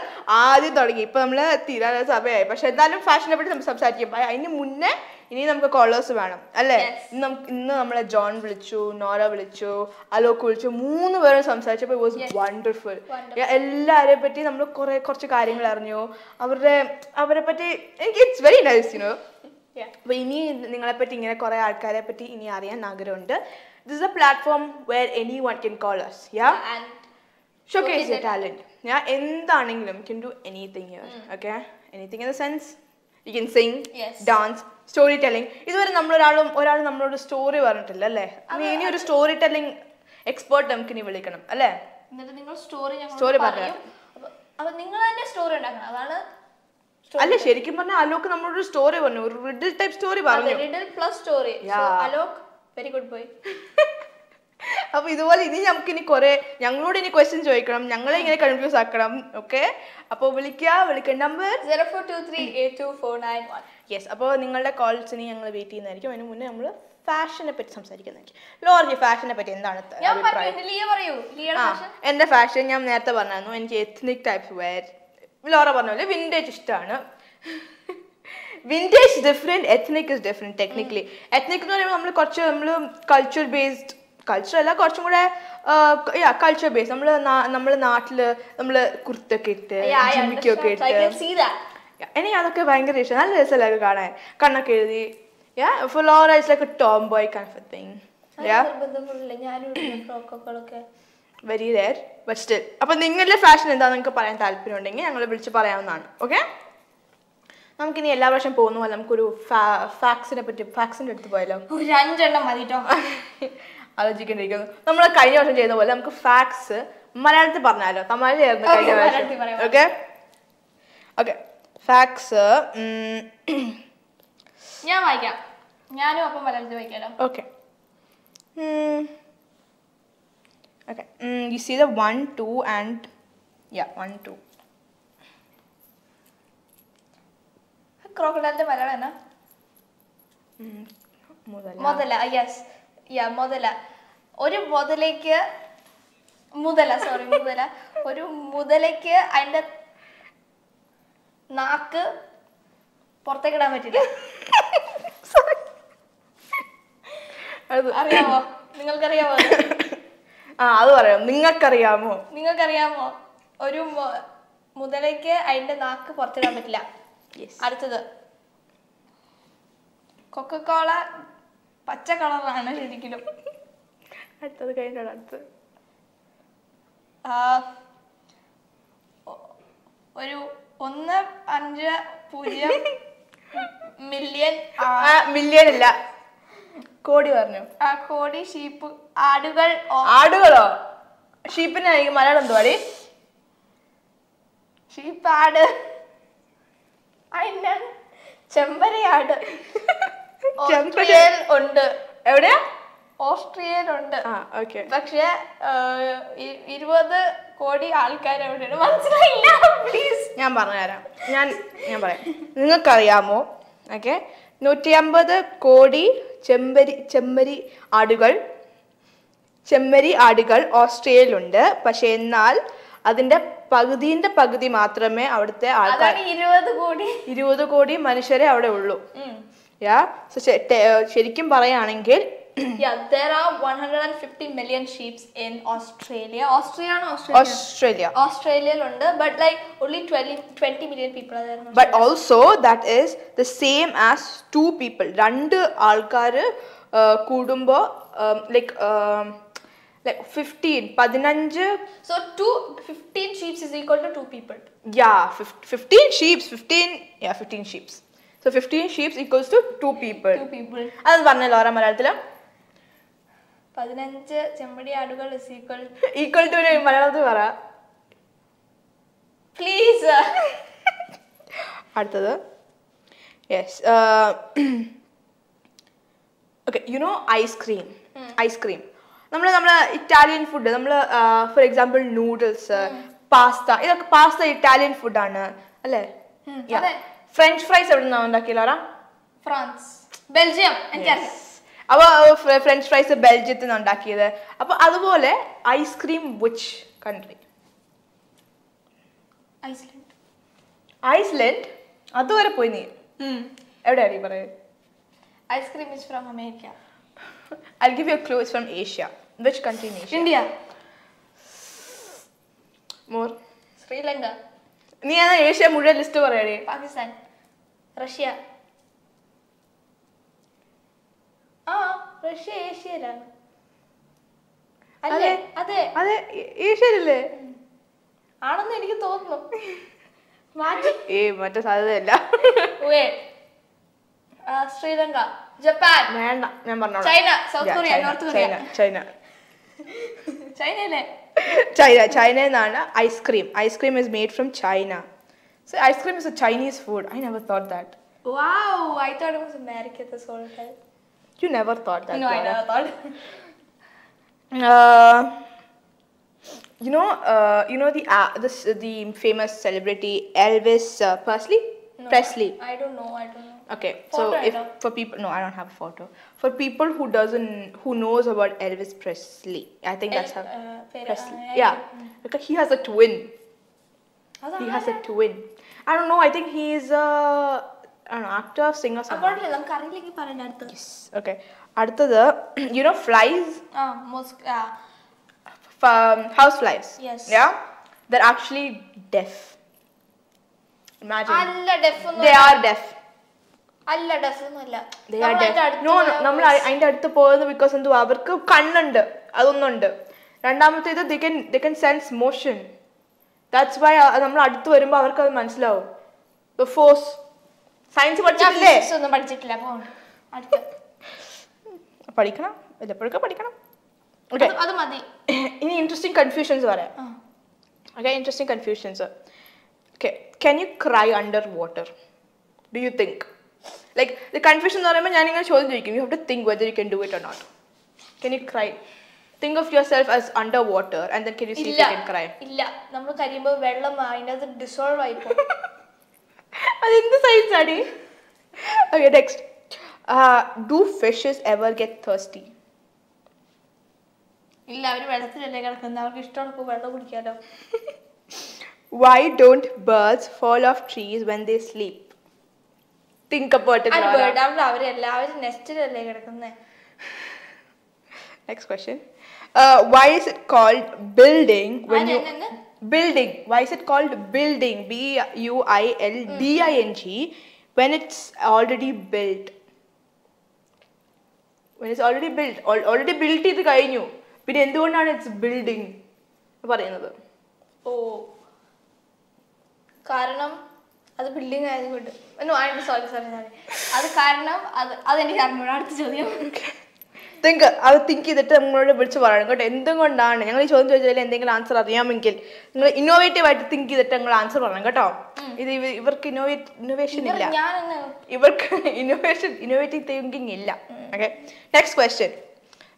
ആദ്യം തുടങ്ങി. ഇപ്പം നമ്മൾ തീരാന സമയമായി പക്ഷെ എന്നാലും ഫാഷനെ പറ്റി നമുക്ക് സംസാരിക്കും. അതിന് മുന്നേ ഇനി നമുക്ക് കോളേഴ്സ് വേണം. അല്ലേ? ഇന്ന് നമുക്ക് ഇന്ന് നമ്മളെ ജോൺ വിളിച്ചു നോറ വിളിച്ചു അലോക്ക് വിളിച്ചു മൂന്ന് പേരും സംസാരിച്ചപ്പോൾ വാസ് വണ്ടർഫുൾ എല്ലാവരെ പറ്റി നമ്മൾ കുറെ കുറച്ച് കാര്യങ്ങൾ അറിഞ്ഞു. അവരുടെ അവരെ പറ്റി എനിക്ക് ഇറ്റ്സ് വെരി നൈസ് യുനോ അപ്പൊ ഇനി നിങ്ങളെ പറ്റി ഇങ്ങനെ കുറെ ആൾക്കാരെ പറ്റി ഇനി അറിയാൻ ആഗ്രഹമുണ്ട്. This a platform where any one can call us. Yeah showcase your talent ഞാൻ എന്താണെങ്കിലും you can do anything here okay anything in the sense you can sing dance story telling ഇതുവരെ നമ്മളൊരാളും ഒരാൾ നമ്മളോട് സ്റ്റോറി പറഞ്ഞിട്ടില്ല അല്ലേ? ഇനി ഇനി ഒരു സ്റ്റോറി ടെല്ലിംഗ് എക്സ്പേർട്ട് നമുക്ക് ഇനി വിളിക്കണം അല്ലേ? എന്നിട്ട് നിങ്ങൾ സ്റ്റോറി സ്റ്റോറി പറയാം. അപ്പൊ- നിങ്ങൾ തന്നെ സ്റ്റോറി ഉണ്ടാക്കണം. അതാണ് അല്ല ശരിക്കും പറഞ്ഞാൽ അലോക്ക് നമ്മളോട് സ്റ്റോറി പറഞ്ഞു ഒരു റിഡിൽ ടൈപ്പ് സ്റ്റോറി പറഞ്ഞു. Riddle plus story. Alok very good boy അപ്പൊ ഇതുപോലെ ഇനി നമുക്ക് ഇനി കുറെ ഞങ്ങളോട് ഇനി ക്വസ്റ്റ്യൻ ചോദിക്കണം. ഞങ്ങളെ ഇങ്ങനെ കൺഫ്യൂസ് ആക്കണം. ഓക്കെ അപ്പോൾ വിളിക്കുക വിളിക്കുക number zero four two three eight two four nine one yes അപ്പോൾ നിങ്ങളുടെ കോൾസിന് ഞങ്ങൾ വെയിറ്റ് ചെയ്യുന്നതായിരിക്കും. അതിന് മുന്നേ നമ്മൾ ഫാഷനെ പറ്റി സംസാരിക്കുന്നതായിരിക്കും. ഫാഷനെ പറ്റി എന്താണ് എന്റെ ഫാഷൻ ഞാൻ നേരത്തെ പറഞ്ഞായിരുന്നു. എനിക്ക് എത്നിക് ടൈപ്പ് വെയർ ലോറ പറഞ്ഞ പോലെ വിന്റേജ് ഇഷ്ടമാണ് vintage different ethnic is different technically ethnic എന്ന് പറയുമ്പോൾ നമ്മൾ കുറച്ച് നമ്മൾ കൾച്ചർ ബേസ്ഡ് കൾച്ചർ അല്ല കുറച്ചും കൂടെ കൾച്ചർ ബേസ് നമ്മൾ നമ്മളെ നാട്ടിൽ നമ്മൾ കുർത്തൊക്കെ ഇട്ട് ഒക്കെ ഇട്ട്. എനിക്ക് അതൊക്കെ ഭയങ്കര ഇഷ്ടം. നല്ല രസമല്ലേ കാണാൻ. കണ്ണൊക്കെ എഴുതി. Yeah full it's like tomboy kind of thing very rare but still അപ്പൊ നിങ്ങളുടെ ഫാഷൻ എന്താ? നിങ്ങൾക്ക് പറയാൻ താല്പര്യം ഉണ്ടെങ്കിൽ ഞങ്ങൾ വിളിച്ച് പറയാവുന്നതാണ്. ഓക്കെ നമുക്കിനി എല്ലാ വർഷം പോകുന്ന പോലെ നമുക്കൊരു ഫാക്സിനെ പറ്റി ഫാക്സിന്റെ അടുത്ത് പോയാലോ? ഒരു അഞ്ചെണ്ണം മതി കേട്ടോ <laughs> ആലോചിക്കേണ്ടിരിക്കുന്നു നമ്മൾ കഴിഞ്ഞ വർഷം ചെയ്ത പോലെ നമുക്ക് ഫാക്ട്സ് മലയാളത്തിൽ പറഞ്ഞാലോ? തമിഴിലായിരുന്നു കഴിഞ്ഞ Okay, വർഷം. ഓക്കെ ഓക്കെ ഫാക്സ് ഞാൻ വായിക്കാം. ഞാനും അപ്പം മലയാളത്തിൽ വായിക്കാലോ. Okay okay you see the one, two, and yeah, one, two. ക്രോക്കഡൈലിന്റെ മലയാളം എന്നാ? മുതല. മുതല യെസ് യാ മുതല. ഒരു മുതലേക്ക് മുതല സോറി മുതല. ഒരു മുതലയ്ക്ക് അതിന്റെ നാക്ക് പുറത്തേക്ക് ഇടാൻ പറ്റില്ല അറിയാമോ നിങ്ങൾക്കറിയാമോ? ആ അത് പറയാം. നിങ്ങൾക്കറിയാമോ? നിങ്ങൾക്കറിയാമോ? ഒരു മുതലേക്ക് മുതലയ്ക്ക് അതിന്റെ നാക്ക് പുറത്തിടാൻ പറ്റില്ല. അടുത്തത്. കൊക്കക്കോള പച്ച കളറാണ് ശരിക്കും അടുത്തത് കഴിഞ്ഞാണ് അടുത്തത്. ഒരു ഒന്ന് അഞ്ച് പൂജ്യം മില്യൺ മില്യൺ ഇല്ല കോടി പറഞ്ഞു. ആ കോടി ഷീപ്പ് ആടുകൾ ആടുകളോ? ഷീപ്പിന് മലയാളം എന്തുവാടി ഷീപ്പ് ആട് അതിന് ചെമ്പരയാട്. <laughs> ഉണ്ട്. എവിടെയാ? ഓസ്ട്രിയയിലുണ്ട് പക്ഷേ ഇരുപത് കോടി ആൾക്കാർ എവിടെയാണ്? മനസ്സിലായില്ല. പ്ലീസ് ഞാൻ പറഞ്ഞുതരാം. ഞാൻ ഞാൻ പറയാം. നിങ്ങൾക്കറിയാമോ? ഓക്കെ. നൂറ്റി അമ്പത് കോടി ചെമ്പരി ചെമ്മരി ആടുകൾ ചെമ്മരി ആടുകൾ ഓസ്ട്രേലിയയിലുണ്ട്. പക്ഷെ എന്നാൽ അതിന്റെ പകുതിന്റെ പകുതി മാത്രമേ അവിടുത്തെ ആൾക്കാർ ഇരുപത് കോടി. ഇരുപത് കോടി മനുഷ്യരെ അവിടെ ഉള്ളൂ. യാ സോ ശരിക്കും പറയുകയാണെങ്കിൽ <clears throat> Yeah, there are 150 million sheep in Australia. Australia ആണോ Australia? Australia ഓസ്ട്രേലിയയിലുണ്ട് but like only twenty twenty million people are there in but also that is the same as two people രണ്ട് ആൾക്കാർ കൂടുമ്പോൾ like like fifteen പതിനഞ്ച് So two, 15 sheep is equal to two people. Yeah fifteen sheeps fifteen yeah fifteen sheeps so fifteen sheeps equals to two people. അത് പറഞ്ഞല്ലോ ഓരോ മലയാളത്തിൽ പതിനഞ്ച് ചെമ്പടി ആടുകൾ ഈക്വൽ ഈക്വൽ ടു മലയാളത്തിൽ പറ. പ്ലീസ് <laughs> അടുത്തത്. Yes okay you know ice cream ice cream നമ്മൾ നമ്മളെ ഇറ്റാലിയൻ ഫുഡ് നമ്മൾ ഫോർ എക്സാമ്പിൾ നൂഡിൽസ് പാസ്ത ഇതൊക്കെ പാസ്ത ഇറ്റാലിയൻ ഫുഡാണ് അല്ലേ. ഫ്രഞ്ച് ഫ്രൈസ് എവിടെ നിന്നാണ് ഉണ്ടാക്കിയില്ലാറാ ഫ്രാൻസ്. ബെൽജിയം എനിക്കറിയാം. അപ്പോൾ ഫ്രഞ്ച് ഫ്രൈസ് ബെൽജിയത്തിൽ നിന്ന് ഉണ്ടാക്കിയത്. അപ്പോൾ അതുപോലെ ice cream which country Iceland. Iceland അതുവരെ പോയി നീ. എവിടെയാണ് നീ പറയുന്നത് ice cream is from America I give you clues from Asia which country Which country India more Sri Lanka നീ ഏഷ്യ മുഴുവൻ ലിസ്റ്റ് പറയാടി പാകിസ്ഥാൻ റഷ്യ. ആ റഷ്യ ഏഷ്യയിലാണ്. അല്ലേ? അതെ. അതെ. ഏഷ്യയിലല്ലേ? ആണെന്ന് എനിക്ക് തോന്നുന്നു. <laughs> മാറ്റി. ഏ മറ്റേ സാധ്യതയല്ല. ശ്രീലങ്ക ജപ്പാൻ. വേണ്ട ഞാൻ പറഞ്ഞു China, South Korea North Korea China Korea. China, China. ചൈനയിലെ ചൈന ചൈനയിൽ നിന്നാണ് ice cream. Ice cream is made from China So ice cream is a Chinese food. I never thought that. Wow, I thought it was American this whole time. You never thought that. No, I never thought. <laughs> uh, you know, uh, you know the uh, the famous celebrity Elvis uh, Presley. No, Presley. I, I, don't know. I don't know. Okay, photo so if for people, no, I don't have a photo. For people who doesn't, who knows about Elvis Presley, I think El, that's how. Uh, Presley. Uh, yeah, because he has a twin. He has a twin. I do know I think he's a an actor, singer, ആ, നമുക്ക് അറിയില്ലെങ്കിൽ പറയണ്ട അടുത്ത്. Okay. അടുത്തത് you know flies house flies ആ. House flies. Yes. Yeah, they're actually deaf. Imagine. അല്ല deaf നമ്മൾ അതിന്റെ അടുത്ത് No, no, പോയാ നമ്മൾ അ- അതിന്റെ അടുത്ത് പോകുന്നത് ബിക്കോസ് എന്തുവാ? അവർക്ക് കണ്ണുണ്ട്. അതൊന്നുണ്ട്. രണ്ടാമത്തേത് they can they can sense motion that's why നമ്മൾ അടുത്ത് വരുമ്പോൾ അവർക്ക് അത് മനസ്സിലാവും ഫോഴ്സ് സയൻസ് പഠിച്ചിട്ടില്ലേ? ഒന്നും പഠിച്ചിട്ടില്ല. പഠിക്കണം. വല്ലപ്പോഴൊക്കെ പഠിക്കണം. ഓക്കെ അത് മതി. <coughs> ഇനി ഇൻട്രസ്റ്റിംഗ് കൺഫ്യൂഷൻസ് പറയാം. Okay interesting confusions okay can you cry under water do you think like confusion എന്ന് പറയുമ്പോൾ ഞാനിങ്ങനെ ചോദ്യം ചോദിക്കും. You have to think whether you can do it or not can you cry think of yourself as under water and then can you see ഇല്ല. You can cry ഇല്ല. നമ്മൾ കരിയുമ്പോൾ വെള്ളം അതിന്റെ അത് ഡിസോൾവ് ആയി പോകും. <laughs> അതെന്ത് സയൻസ് ആടി? Okay next do fishes ever get thirsty ഇല്ല അവർ വെള്ളത്തിലല്ലേ കിടക്കുന്നത്. അവർക്ക് ഇഷ്ടമുള്ള വെള്ളം കുടിക്കാലോ. Why don't birds fall off trees when they sleep think about അവരെല്ലാവരും നെസ്റ്റിലല്ലേ കിടക്കുന്നത് next question. Uh, why is it called building when Ah, you building? Why is it called building? B U I L D I N G when it's already built. When it's already built, al- already built ചെയ്ത് കഴിഞ്ഞു പിന്നെ എന്തുകൊണ്ടാണ് it's building പറയുന്നത് ഓ കാരണം അത് building ആയതുകൊണ്ട് sorry sorry sorry അത് കാരണം അത് അതെനിക്ക് അറിഞ്ഞൂടാ അടുത്ത ചോദ്യം തിങ്ക് അത് തിങ്ക് ചെയ്തിട്ട് നമ്മളോട് വിളിച്ച് പറയണം. കേട്ടോ എന്തുകൊണ്ടാണ്? ഞങ്ങൾ ഈ ചോദ്യം ചോദിച്ചതിൽ എന്തെങ്കിലും ആൻസർ അറിയാമെങ്കിൽ നിങ്ങൾ ഇന്നോവേറ്റീവ് ആയിട്ട് തിങ്ക് ചെയ്തിട്ട് നിങ്ങൾ ആൻസർ പറയണം കേട്ടോ. ഇത് ഇവ- ഇവർക്ക് ഇന്നോവേറ്റ് ഇന്നോവേഷൻ ഇല്ല. ഇവർക്ക് ഇന്നോവേഷൻ ഇന്നോവേറ്റീവ് തിങ്കിങ് ഇല്ല. Okay next question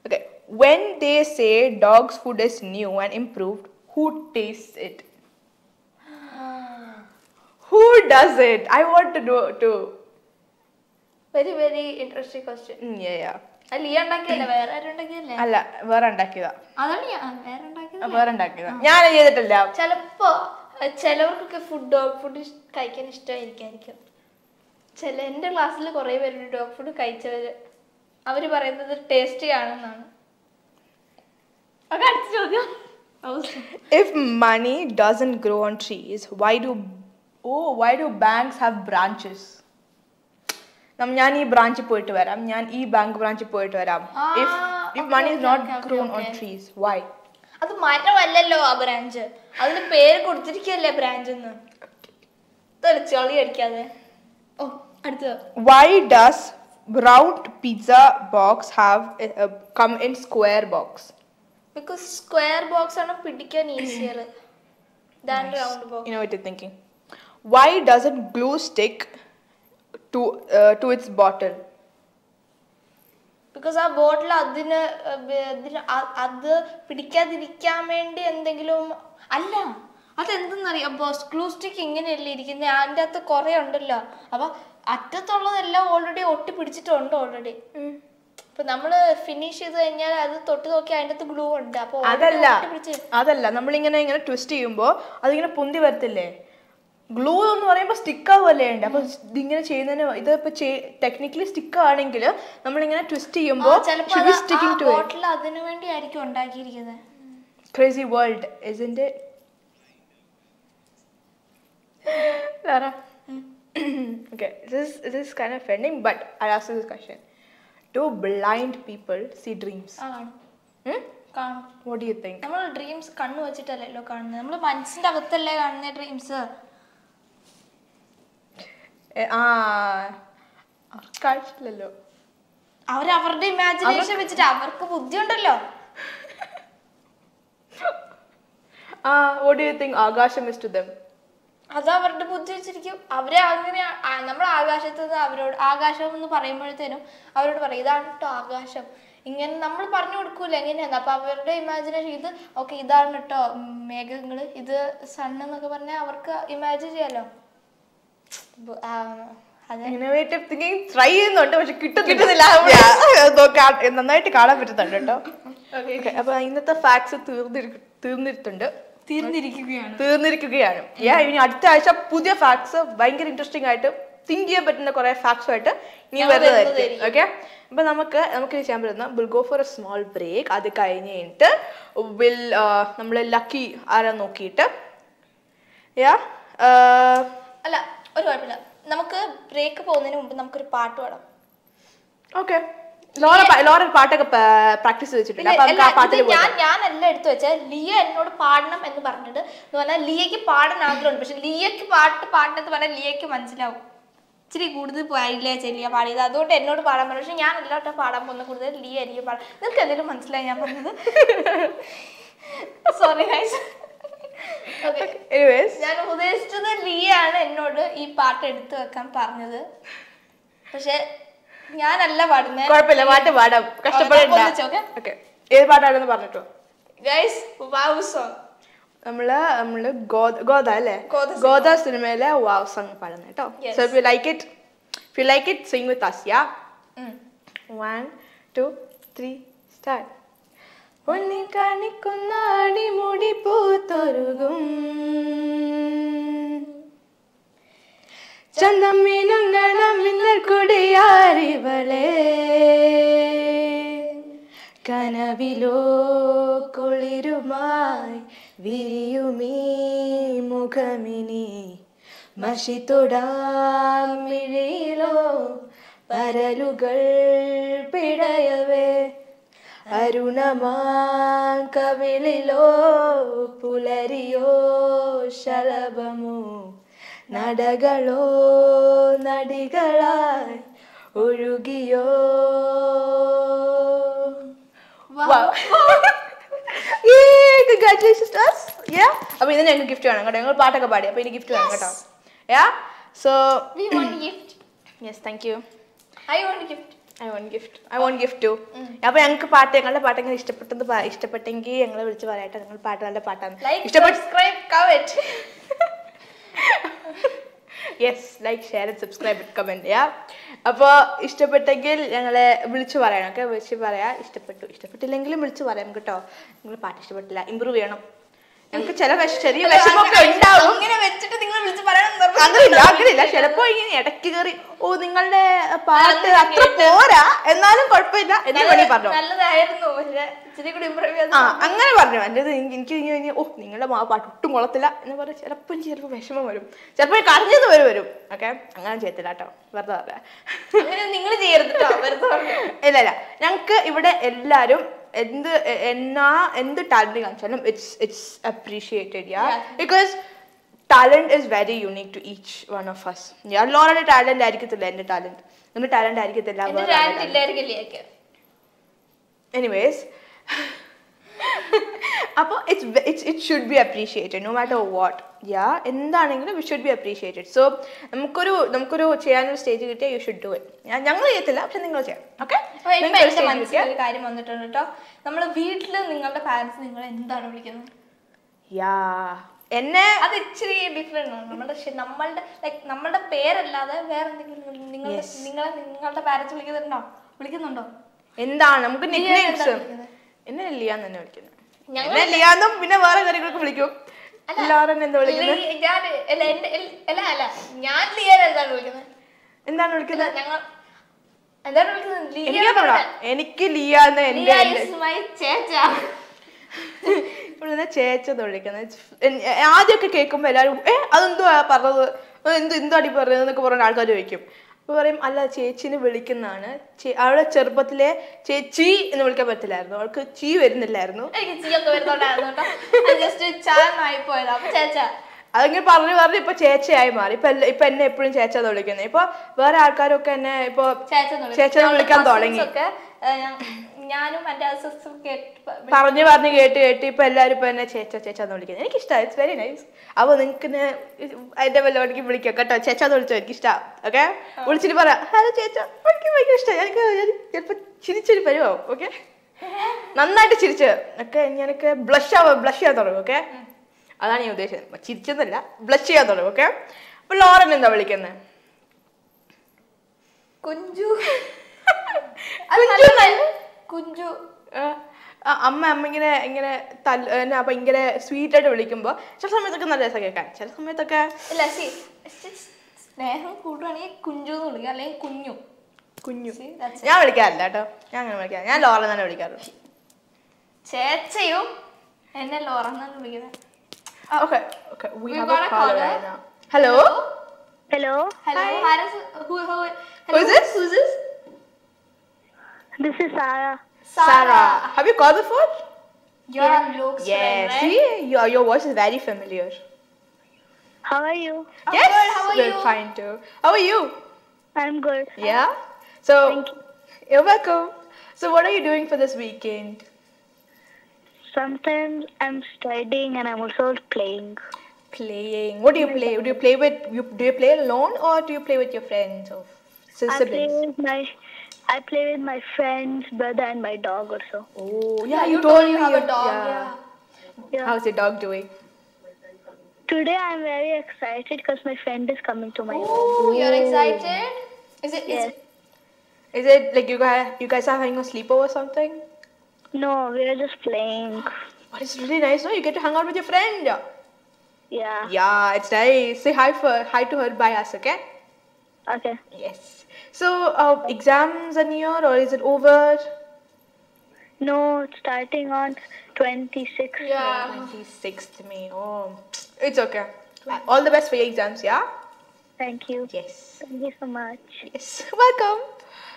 okay when they say dogs food is new and improved who taste it who does it I want to do to very very interesting question അല്ല വേറെ ഉണ്ടാക്കിയതാ. വേറെ ഉണ്ടാക്കിയതാ. ഞാൻ ചെയ്തിട്ടില്ല. ചിലപ്പോ ചിലവർക്കൊക്കെ food dog food കഴിക്കാൻ ഇഷ്ടമായിരിക്കും ചില എന്റെ ക്ലാസ്സിൽ കുറേ പേരുണ്ട് ഡോഗ് ഫുഡ് കഴിച്ചവര്. അവർ പറയുന്നത് ടേസ്റ്റി ആണെന്നാണ് ഒക്കെ അടുത്ത ചോദ്യം If money doesn't grow on trees, why do oh why do banks have branches? ഞാൻ ഈ ബ്രാഞ്ചിൽ പോയിട്ട് വരാം. ഞാൻ ഈ ബാങ്ക് ബ്രാഞ്ചിൽ പോയിട്ട് വരാം. If if money is not grown on trees why അത് മരമല്ലല്ലോ ആ ബ്രാഞ്ച് അതിന് പേര് കൊടുത്തിരിക്കല്ലേ ബ്രാഞ്ച് എന്ന് തെളിച്ചോളി അടിക്കാതെ. ഓ അടുത്തത്. Why does round pizza box have come in square box because square box ആണ് പിടിക്കാൻ easier than round box innovative thinking. Why doesn't glue stick to uh, to its bottle. Because ആ bottle അതിന് അ- അത് പിടിക്കാതിരിക്കാൻ വേണ്ടി എന്തെങ്കിലും അല്ല. അതെന്തെന്നറിയാം? ഗ്ലൂ സ്റ്റിക്ക് ഇങ്ങനെയല്ലേ ഇരിക്കുന്നത് അതിന്റെ അകത്ത് കുറേ ഉണ്ടല്ലോ. അപ്പൊ അറ്റത്തുള്ളതെല്ലാം ഓൾറെഡി ഒട്ടി പിടിച്ചിട്ടുണ്ട് ഓൾറെഡി അപ്പൊ നമ്മൾ ഫിനിഷ് ചെയ്ത് കഴിഞ്ഞാൽ അത് തൊട്ട് നോക്കി അതിന്റെ അകത്ത് ഗ്ലൂ ഉണ്ട്. അപ്പൊ അതല്ല. അതല്ല. നമ്മളിങ്ങനെ ഇങ്ങനെ ട്വിസ്റ്റ് ചെയ്യുമ്പോൾ അതിങ്ങനെ പൊന്തി വരത്തില്ലേ? ഗ്ലൂ എന്ന് പറയുമ്പോൾ സ്റ്റിക്ക് ആവുമല്ലേ ഉണ്ട് അപ്പൊ ഇതിങ്ങനെ ചെയ്യുന്നതിന് ഇത് ഇപ്പൊ ടെക്നിക്കലി സ്റ്റിക്ക് ആണെങ്കിൽ നമ്മളിങ്ങനെ ട്വിസ്റ്റ് ചെയ്യുമ്പോൾ അതിനു വേണ്ടി ആയിരിക്കും ഉണ്ടാക്കിയിരിക്കുന്നത്. Crazy world isn't it Lara. <clears throat> okay this is this is kind of offending but I'll ask you this question. Do blind people see dreams? ആ കാണും. Hmm? what do you think? നമ്മൾ ഡ്രീംസ് കണ്ണു വെച്ചിട്ടല്ലല്ലോ കാണുന്നത്. നമ്മൾ മനസ്സിന്റെ അകത്തല്ലേ കാണുന്ന ഡ്രീംസ് ആ അവരവരുടെ ഇമാജിനേഷൻ വെച്ചിട്ട് അവർക്ക് ബുദ്ധി ഉണ്ടല്ലോ ആ ആകാശം them? അത് അവരുടെ ബുദ്ധി വെച്ചിരിക്കും. അവരെ അങ്ങനെ നമ്മൾ ആകാശത്ത് നിന്ന് അവരോട് ആകാശം എന്ന് പറയുമ്പോഴത്തേനും അവരോട് പറയും ഇതാണ് കേട്ടോ ആകാശം. ഇങ്ങനെ നമ്മൾ പറഞ്ഞു കൊടുക്കൂല എങ്ങനെയാന്ന് അപ്പൊ അവരുടെ ഇമാജിനേഷൻ ഇത് ഓക്കെ ഇതാണ് കേട്ടോ മേഘങ്ങൾ ഇത് സൺ എന്നൊക്കെ പറഞ്ഞാൽ അവർക്ക് ഇമാജിൻ ചെയ്യാലോ. ഇന്നോവേറ്റീവ് തിങ്കിങ് ട്രൈ ചെയ്യുന്നുണ്ട് പക്ഷെ കിട്ടുന്നില്ല. നന്നായിട്ട് കാണാൻ പറ്റുന്നുണ്ട് കേട്ടോ. അപ്പൊ ഇന്നത്തെ ഫാക്ട്സ് തീർന്നിരുത്തുണ്ട് തീർന്നിരിക്കുകയാണ്. തീർന്നിരിക്കുകയാണ്. ഇനി അടുത്ത ആഴ്ച പുതിയ ഫാക്ട്സ് ഭയങ്കര ഇൻട്രസ്റ്റിംഗ് ആയിട്ട് തിങ്ക് ചെയ്യാൻ പറ്റുന്ന കുറെ ഫാക്ട്സും ആയിട്ട് ഇനി വരുന്നതായിരിക്കും. ഓക്കെ അപ്പൊ നമുക്ക് നമുക്ക് ചെയ്യാൻ പറ്റുന്ന will go for a small break അത് കഴിഞ്ഞ് കഴിഞ്ഞിട്ട് വിൽ നമ്മൾ ലക്കി ആരാ നോക്കിയിട്ട്. യാ അല്ല ഒരു കുഴപ്പമില്ല. നമുക്ക് ബ്രേക്ക് പോകുന്നതിന് മുമ്പ് നമുക്കൊരു പാട്ട് പാടാം. ഓക്കെ ലോറ ലോറ പാട്ടൊക്കെ പ്രാക്ടീസ് വെച്ചിട്ടുണ്ട് ഇത് ഞാൻ ഞാനല്ല എടുത്തു വെച്ചാൽ ലിയ എന്നോട് പാടണം എന്ന് പറഞ്ഞിട്ട് എന്ന് പറഞ്ഞാൽ ലിയക്ക് പാടാൻ ആഗ്രഹമുണ്ട്. പക്ഷെ ലിയക്ക് പാട്ട് പാടണമെന്ന് പറഞ്ഞാൽ ലിയക്ക് മനസ്സിലാവും. ഇച്ചിരി കൂടുതൽ പാടില്ല ചെല്ലിയ പാടിയത്. അതുകൊണ്ട് എന്നോട് പാടാൻ പറഞ്ഞു പക്ഷെ ഞാൻ എല്ലാവരും പാടാൻ പോകുന്ന കൂടുതൽ ലിയ എനിക്ക് പാടാം. നിങ്ങൾക്ക് എന്തെങ്കിലും മനസ്സിലായി ഞാൻ പറഞ്ഞത്? <laughs> സോറി ഗൈസ് ഞാൻ ഉദ്ദേശിച്ചത് ലിയ ആണ് എന്നോട് ഈ പാട്ട് എടുത്തു വെക്കാൻ പറഞ്ഞത്. പക്ഷെ ഞാനല്ല പാടുന്നത് കുഴപ്പമില്ല പാട്ട് പാടാം. കഷ്ടപ്പെടണ്ട. ഏത് പാട്ടാണെന്ന് പറഞ്ഞിട്ടോ? ഗൈസ് വാവ് സോങ് നമ്മൾ നമ്മൾ ഗോദ അല്ലേ? ഗോദ സിനിമയിലെ വാവ് സോങ് പാടുന്നത് കേട്ടോ so if you like it if you like it sing with us yeah one two three start പൊന്നി കാണിക്കുന്ന അടിമുടി പൂത്തൊരുകും. ചന്തം മീനുങ്ങണം മിന്നൽ കുടിയാരിവളെ. കനവിലോ കുളിരുമായി വിരിയുമീ മുഖമിനി. മഷി തൊടാം പരലുകൾ പിടയവേ. അരുണമാം കവിളിലോ പുലരിയോ ശലഭമോ? നടകളോ നടികളായി ഒഴുകിയോ? <laughs> അപ്പൊ ഇതിന് ഞങ്ങൾക്ക് ഗിഫ്റ്റ് വേണം കേട്ടോ. ഞങ്ങൾ പാട്ടൊക്കെ പാടി. അപ്പൊ ഇനി ഗിഫ്റ്റ് വേണം കേട്ടോ. Yeah so yes thank you I want gift അപ്പൊ ഞങ്ങൾക്ക് പാട്ട് ഞങ്ങളുടെ പാട്ട് എങ്ങനെ ഇഷ്ടപ്പെട്ടത് ഇഷ്ടപ്പെട്ടെങ്കിൽ ഞങ്ങളെ വിളിച്ച് പറയട്ടെ. നിങ്ങൾ പാട്ട് നല്ല പാട്ടാണ്. Yes like share subscribe comment ചെയ്യാം അപ്പോൾ ഇഷ്ടപ്പെട്ടെങ്കിൽ ഞങ്ങളെ വിളിച്ചു പറയണം ഓക്കെ വിളിച്ച് പറയാം ഇഷ്ടപ്പെട്ടു. ഇഷ്ടപ്പെട്ടില്ലെങ്കിലും വിളിച്ച് പറയാം കേട്ടോ. നിങ്ങൾ പാട്ട് ഇഷ്ടപ്പെട്ടില്ല. ഇമ്പ്രൂവ് ചെയ്യണം. ഞങ്ങൾക്ക് ചില ചെറിയ വിഷമൊക്കെ ഉണ്ടാവും. ഇങ്ങനെ വെച്ചിട്ട് നിങ്ങൾ വിളിച്ച് പറയണം അങ്ങനെയില്ല അങ്ങനെയില്ല. ചിലപ്പോ ഇങ്ങനെ ഇടയ്ക്ക് കയറി ഓ നിങ്ങളുടെ പാട്ട് അത്ര പോരാ എന്നാലും കുഴപ്പമില്ല എന്ന് വേണമെങ്കിൽ പറഞ്ഞു. നല്ലതായിരുന്നു ആ അങ്ങനെ പറഞ്ഞു. എന്റെ എനിക്ക് ഇനി ഓ നിങ്ങളുടെ മാ പാട്ട് ഒട്ടും കൊള്ളത്തില്ല എന്ന് പറഞ്ഞാൽ ചിലപ്പോൾ എനിക്ക് ചിലപ്പോൾ വിഷമം വരും. ചിലപ്പോൾ കരഞ്ഞത് വരും വരും. ഓക്കെ? അങ്ങനെ ചെയ്യത്തില്ല കേട്ടോ. വെറുതെ പറയാം നിങ്ങൾ ചെയ്യരുത് പറഞ്ഞു ഇല്ല ഇല്ല. ഞങ്ങൾക്ക് ഇവിടെ എല്ലാവരും എന്ത് എന്നാ എന്ത് ടാലന്റ് കാണിച്ചാലും it's it's appreciated yeah because talent is very unique to each one of us yeah ലോറയുടെ talent ആയിരിക്കത്തില്ല എന്റെ ടാലന്റ് നമ്മുടെ ടാലന്റ് ആയിരിക്കത്തില്ല എനിവേസ് അപ്പോൾ it's it's it should be appreciated no matter what yeah എന്താണെങ്കിലും we should be appreciated so നമുക്കൊരു നമുക്കൊരു ചെയ്യാനൊരു stage കിട്ടിയാൽ യു ഷുഡ് ഡു ഇറ്റ് ഞങ്ങൾ ചെയ്യത്തില്ല പക്ഷെ നിങ്ങൾ ചെയ്യാം. ഓക്കെ കാര്യം വന്നിട്ടുണ്ട് കേട്ടോ. നമ്മൾ വീട്ടിൽ നിങ്ങളുടെ പാരന്റ്സ് നിങ്ങൾ എന്താണ് വിളിക്കുന്നത്? യാ എന്നെ അത് ഇച്ചിരി ഡിഫറെന്റ് ആണ്. നമ്മുടെ നമ്മളുടെ ലൈക്ക് നമ്മളുടെ പേരല്ലാതെ വേറെ എന്തെങ്കിലും നിങ്ങൾ നിങ്ങളെ നിങ്ങളുടെ പാരന്റ്സ് വിളിക്കുന്നുണ്ടോ? വിളിക്കുന്നുണ്ടോ? എന്താണ്? നമുക്ക്? എന്നെ ലിയാന്ന് തന്നെ വിളിക്കുന്നത് ഞങ്ങൾ എന്നെ ലിയാന്നും പിന്നെ വേറെ കാര്യങ്ങളൊക്കെ വിളിക്കും. ലോറൻ എന്താ വിളിക്കുന്നത് ലീ- ഞാൻ അല്ല എന്റെ അല്ല അല്ല ഞാൻ ലിയൻ എന്താണ് വിളിക്കുന്നത് എന്താണ് വിളിക്കുന്നത് ഞങ്ങൾ എന്താണ് വിളിക്കുന്നത് ലിയ എനിക്കറിഞ്ഞൂടാ എനിക്ക് ലിയാന്ന് ലിയ എന്റെ is my ചേച്ച ഇവിടെ ചേച്ചത് വിളിക്കുന്നത് ആദ്യമൊക്കെ കേൾക്കുമ്പോൾ എല്ലാവരും ഏ അതെന്തുവാ പറഞ്ഞത്? ഏ, എന്ത് എന്താടി പറഞ്ഞത്? എന്നൊക്കെ പറഞ്ഞ ആൾക്കാർ ചോദിക്കും. അപ്പൊ പറയും അല്ല ചേച്ചിനെ വിളിക്കുന്നതാണ്. അവളെ ചെറുപ്പത്തിലെ ചേച്ചി എന്ന് വിളിക്കാൻ പറ്റില്ലായിരുന്നു. അവൾക്ക് ചീ വരുന്നില്ലായിരുന്നു. എനിക്ക് ചീയൊക്കെ വരുന്നോണ്ടായിരുന്നു കേട്ടോ. ജസ്റ്റ് ചാനായി പോയതാ. അപ്പൊ ചേച്ച. അതിങ്ങനെ പറഞ്ഞു പറഞ്ഞ് ഇപ്പൊ ചേച്ചയായി മാറി. ഇപ്പൊ ഇപ്പൊ എന്നെ എപ്പോഴും ചേച്ചന്ന് വിളിക്കുന്നത് ഇപ്പൊ വേറെ ആൾക്കാരൊക്കെ എന്നെ ഇപ്പൊ ചേച്ചെന്ന് വിളിക്കാൻ തുടങ്ങി. ഞാനും എന്റെ പറഞ്ഞു പറഞ്ഞ് കേട്ട് കേട്ട് ഇപ്പൊ എല്ലാരും ഇപ്പൊ എന്നെ ചേച്ച ചേച്ചാന്ന് വിളിക്കുന്നത് എനിക്ക് ഇഷ്ടമാണ് ഇറ്റ്സ് വെരി നൈസ് അപ്പൊ നിങ്ങൾക്ക് അതിന്റെ വല്ലവർക്ക് വിളിക്കാം കേട്ടോ. ചേച്ചാന്ന് വിളിച്ചോ? എനിക്ക് ഇഷ്ടമാണ് ഓക്കെ വിളിച്ചിട്ട് പറ. ഹലോ ചേച്ച എനിക്ക് ഭയങ്കര ഇഷ്ടമായി എനിക്ക് ചിലപ്പോ ചിരിച്ചൊരു പരുവോ ഓക്കെ നന്നായിട്ട് ചിരിച്ച്. ഒക്കെ ഞാനൊക്കെ ബ്ലഷ് ആവാ ബ്ലഷ് ചെയ്യാൻ തുടങ്ങും. ഓക്കെ അതാണ് ഞാൻ ഉദ്ദേശിച്ചത്. ചിരിച്ചെന്നല്ല ബ്ലഷ് ചെയ്യാൻ തുടങ്ങും. ഓക്കെ അപ്പൊ ലോറൻ എന്താ വിളിക്കുന്നത് കുഞ്ചു. അത് നല്ല കുഞ്ചു അമ്മ അമ്മ ഇങ്ങനെ ഇങ്ങനെ തല്ല എന്നാ ഭയങ്കര സ്വീറ്റ് ആയിട്ട് വിളിക്കുമ്പോൾ ചില സമയത്തൊക്കെ നല്ല രസം കേൾക്കാൻ. ചില സമയത്തൊക്കെ ഇല്ല സി സ്നേഹം കൂടുവാണെങ്കിൽ കുഞ്ചു എന്ന് വിളിക്കുക അല്ലെങ്കിൽ കുഞ്ഞു. കുഞ്ഞു. ഞാൻ വിളിക്കാറില്ല കേട്ടോ. ഞാൻ അങ്ങനെ വിളിക്കാം ഞാൻ ലോറ തന്നെ വിളിക്കാറുള്ളൂ. ചേച്ചയും എന്നെ ലോറ എന്നാണ് വിളിക്കുന്നത്. Okay okay we hello hello hello hello this? Who's this? this is Sarah. Sarah have you called before You're on Luke's friend, right? see your uh, your voice is very familiar How are you? I'm yes good, how are we're you? fine too how are you I'm good. yeah so Thank you. you're welcome so what are you doing for this weekend Sometimes I'm studying and I'm also playing. Playing. What do you play? Do you play with you? Do you play alone or do you play with your friends or sis- I play with my I play with my friends, brother, and my dog also. Oh, yeah. you You, told me you have a dog, Yeah. yeah. Yeah. How's your dog doing? Today I'm very excited because my friend is coming to my home. Oh, you're oh. excited? Is it? Is Yes. it? Is it like you guys? You guys are having a sleepover or something? No, we're just playing. But it's really nice, no? You get to hang out with your friend. Yeah. Yeah, it's nice. Say hi for hi to her by us, okay? Okay. Yes. So, uh, exams are near or is it over? No, it's starting on 26th. Yeah. 26th May. Oh, it's okay. All the best for your exams, yeah? Thank you. Yes. Thank you so much. Yes, <laughs> welcome.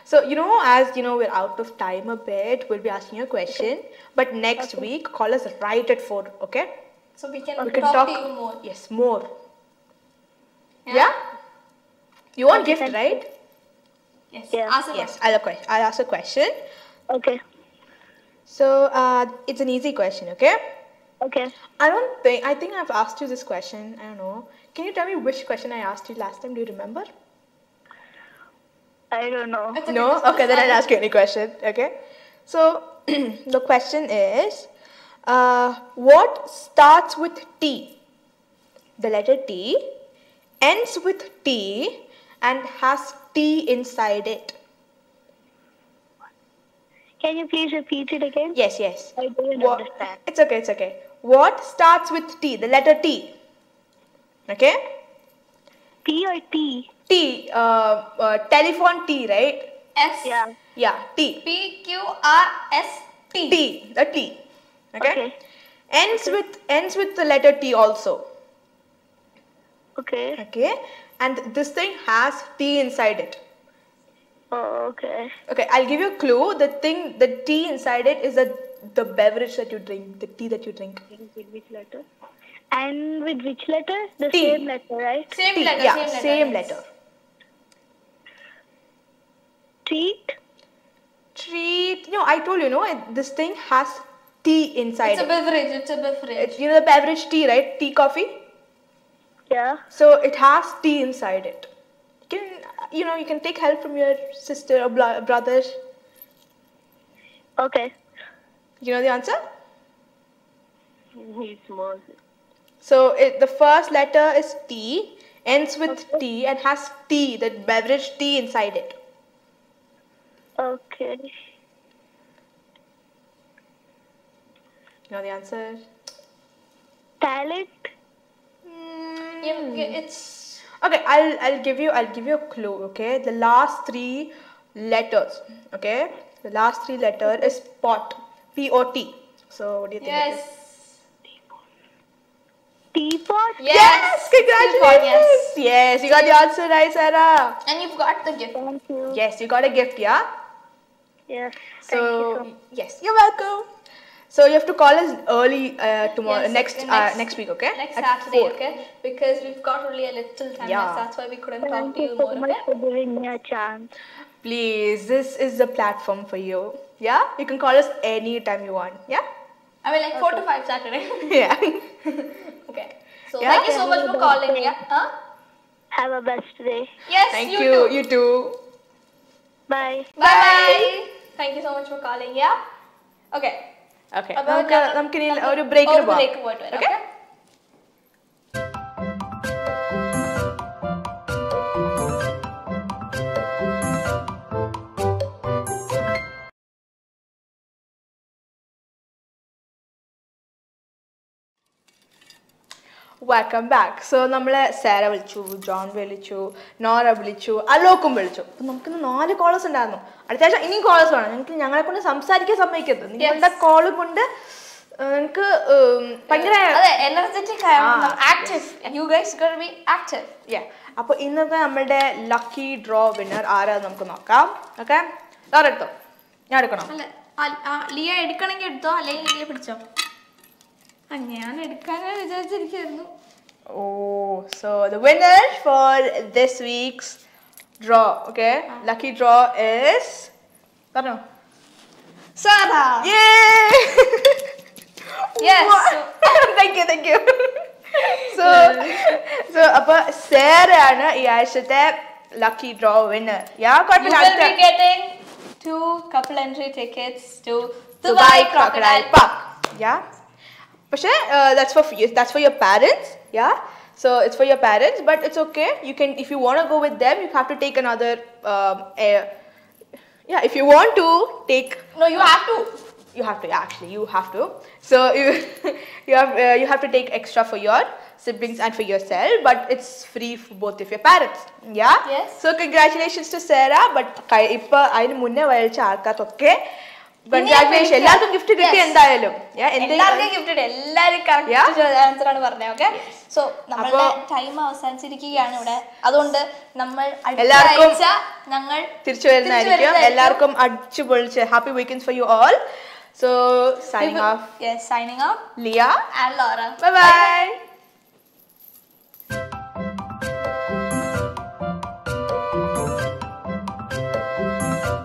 So, you know, as you know, we're out of time a bit, we'll be asking you a question. But next week, call us right at 4, okay? So we can, We can talk, talk. to you more. Yes, more. Yeah? You want gift, thank right? Yes. Yeah. Ask Yes, I'll, a que- I'll ask a question. Okay. So, uh, it's an easy question, okay? Okay. I don't think, I think I've asked you this question. I don't know. Can you tell me which question I asked you last time? Do you remember? I don't know. Okay, No? Okay, then. I'll ask you any question. Okay. So <clears throat> the question is, uh, what starts with T? The letter T ends with T and has T inside it? Can you please repeat it again? Yes, yes. I didn't What- understand. It's okay, it's okay. What starts with T? The letter T. Okay? P or T? T, uh, uh, telephone T, right? S Yeah. Yeah, T. P Q R S T. T, the T. Okay? Okay. Ends with ends with the letter T also. Okay. Okay? And this thing has tea inside it. Oh, okay. Okay, I'll give you a clue. The thing, the tea inside it is the the beverage that you drink, the tea that you drink. With which letter? And with which letter? The T. same letter, right? Same Tea, letter. yeah, same letter. same yes. letter. Treat. Treat. No, I told you, no, it, this thing has tea inside It's a it. beverage. It's a beverage. It- You know the beverage tea, right? Tea coffee. Yeah. So it has tea inside it. You can, you know, you can take help from your sister or brother. Okay. You know the answer? He's small. So it, the first letter is T, ends with T, and has tea, the beverage tea inside it. Okay. You know the answer? Talent. You- hmm. You- it's Okay, I'll I'll give you I'll give you a clue. Okay, the last three letters. Okay, the last three letter is pot. P O T. So what do you think? it is? yes. Teapot. Yes. Yes, congratulations. Teapot, yes. Yes, you got the answer right, Sarah. And you've got the gift. Thank you. Yes, you got a gift, yeah. Yes. So Thank you so yes, you're welcome. So you have to call us early uh, tomorrow, Yes, next, next- uh, next week, okay? Next At Saturday, four. okay? Because we've got only a little time Yeah. left. That's why we couldn't talk to you you so more, much okay? for giving me a chance. Please, this is the platform for you. Yeah, you can call us anytime you want. Yeah. I mean, like four to five Saturday. <laughs> <laughs> Yeah. okay. So Yeah? thank you so much for calling. Yeah. Huh? Have a best day. Yes. Thank you. you. Too. You too. Bye. Bye. Bye. Thank you so much for calling. Yeah. Okay. നമുക്ക് now- നമുക്ക് ഇനി നമുക്ക് ഒരു ബ്രേക്കിന് പോവാം. Okay പോവാം welcome back so നമ്മളെ Sara വിളിച്ചു ജോൺ വിളിച്ചു നോറ വിളിച്ചു അലോക്കും വിളിച്ചു. അപ്പൊ നമുക്കിന്ന് നാല് കോളേഴ്സ് ഉണ്ടായിരുന്നു. അടുത്ത ആഴ്ച ഇനിയും കോളേഴ്സ് വേണം. ഞങ്ങൾക്ക് ഞങ്ങളെ കൊണ്ട് സംസാരിക്കാൻ സമ്മതിക്കരുത്. നിങ്ങളുടെ കോളും കൊണ്ട് നിങ്ങൾക്ക് ഭയങ്കര ഇന്നത്തെ നമ്മളുടെ ലക്കി ഡ്രോ വിന്നർ ആരാ നമുക്ക് നോക്കാം. ഓക്കെ എടുത്തോ? ഞാൻ എടുക്കണോ? ലിയ എടുക്കണമെങ്കിൽ എടുത്തോ? അല്ലെങ്കിൽ ലിയ പിടിച്ചോ? ഞാൻ എടുക്കാനാ വിചാരിച്ചിരിക്കുന്നു Oh, so the winner for this week's draw, okay? Lucky draw is. Tano. Sara Yay! <laughs> Yes. What? <laughs> thank you, thank you. <laughs> so, so അപ്പൊ സാരയാണ് ഈ ആഴ്ചത്തെ lucky draw winner yeah You കുഴപ്പമില്ല will be അടുത്ത getting two couple entry tickets to Dubai Dubai Crocodile Crocodile Park. Yeah. പക്ഷേ uh, that's for you. That's for your parents. yeah? So it's for your parents but it's okay. You can if you want to go with them you have to take another um, yeah if you want to take. No you have to. You have to yeah, actually you have to. So <laughs> you you have uh, you have to take extra for your siblings and for yourself but it's free for both of your parents. Yeah? Yes. So congratulations to sarah but ipa ayinu munne vayalcha aalkaathokke congratulation എല്ലാവർക്കും gift കിട്ടി Yes. എന്തായാലും. എല്ലാവർക്കും gift Yeah. Correct answer ആണ് പറഞ്ഞത് okay so നമ്മളുടെ time അവസാനിച്ചിരിക്കുകയാണ് ഇവിടെ. അതുകൊണ്ട് നമ്മൾ എല്ലാവർക്കും ഞങ്ങൾ തിരിച്ചു വരുന്നതായിരിക്കും. എല്ലാവർക്കും അടിച്ചു പൊളിച്ച് happy weekend for you all so signing off signing off Leah and Laura bye bye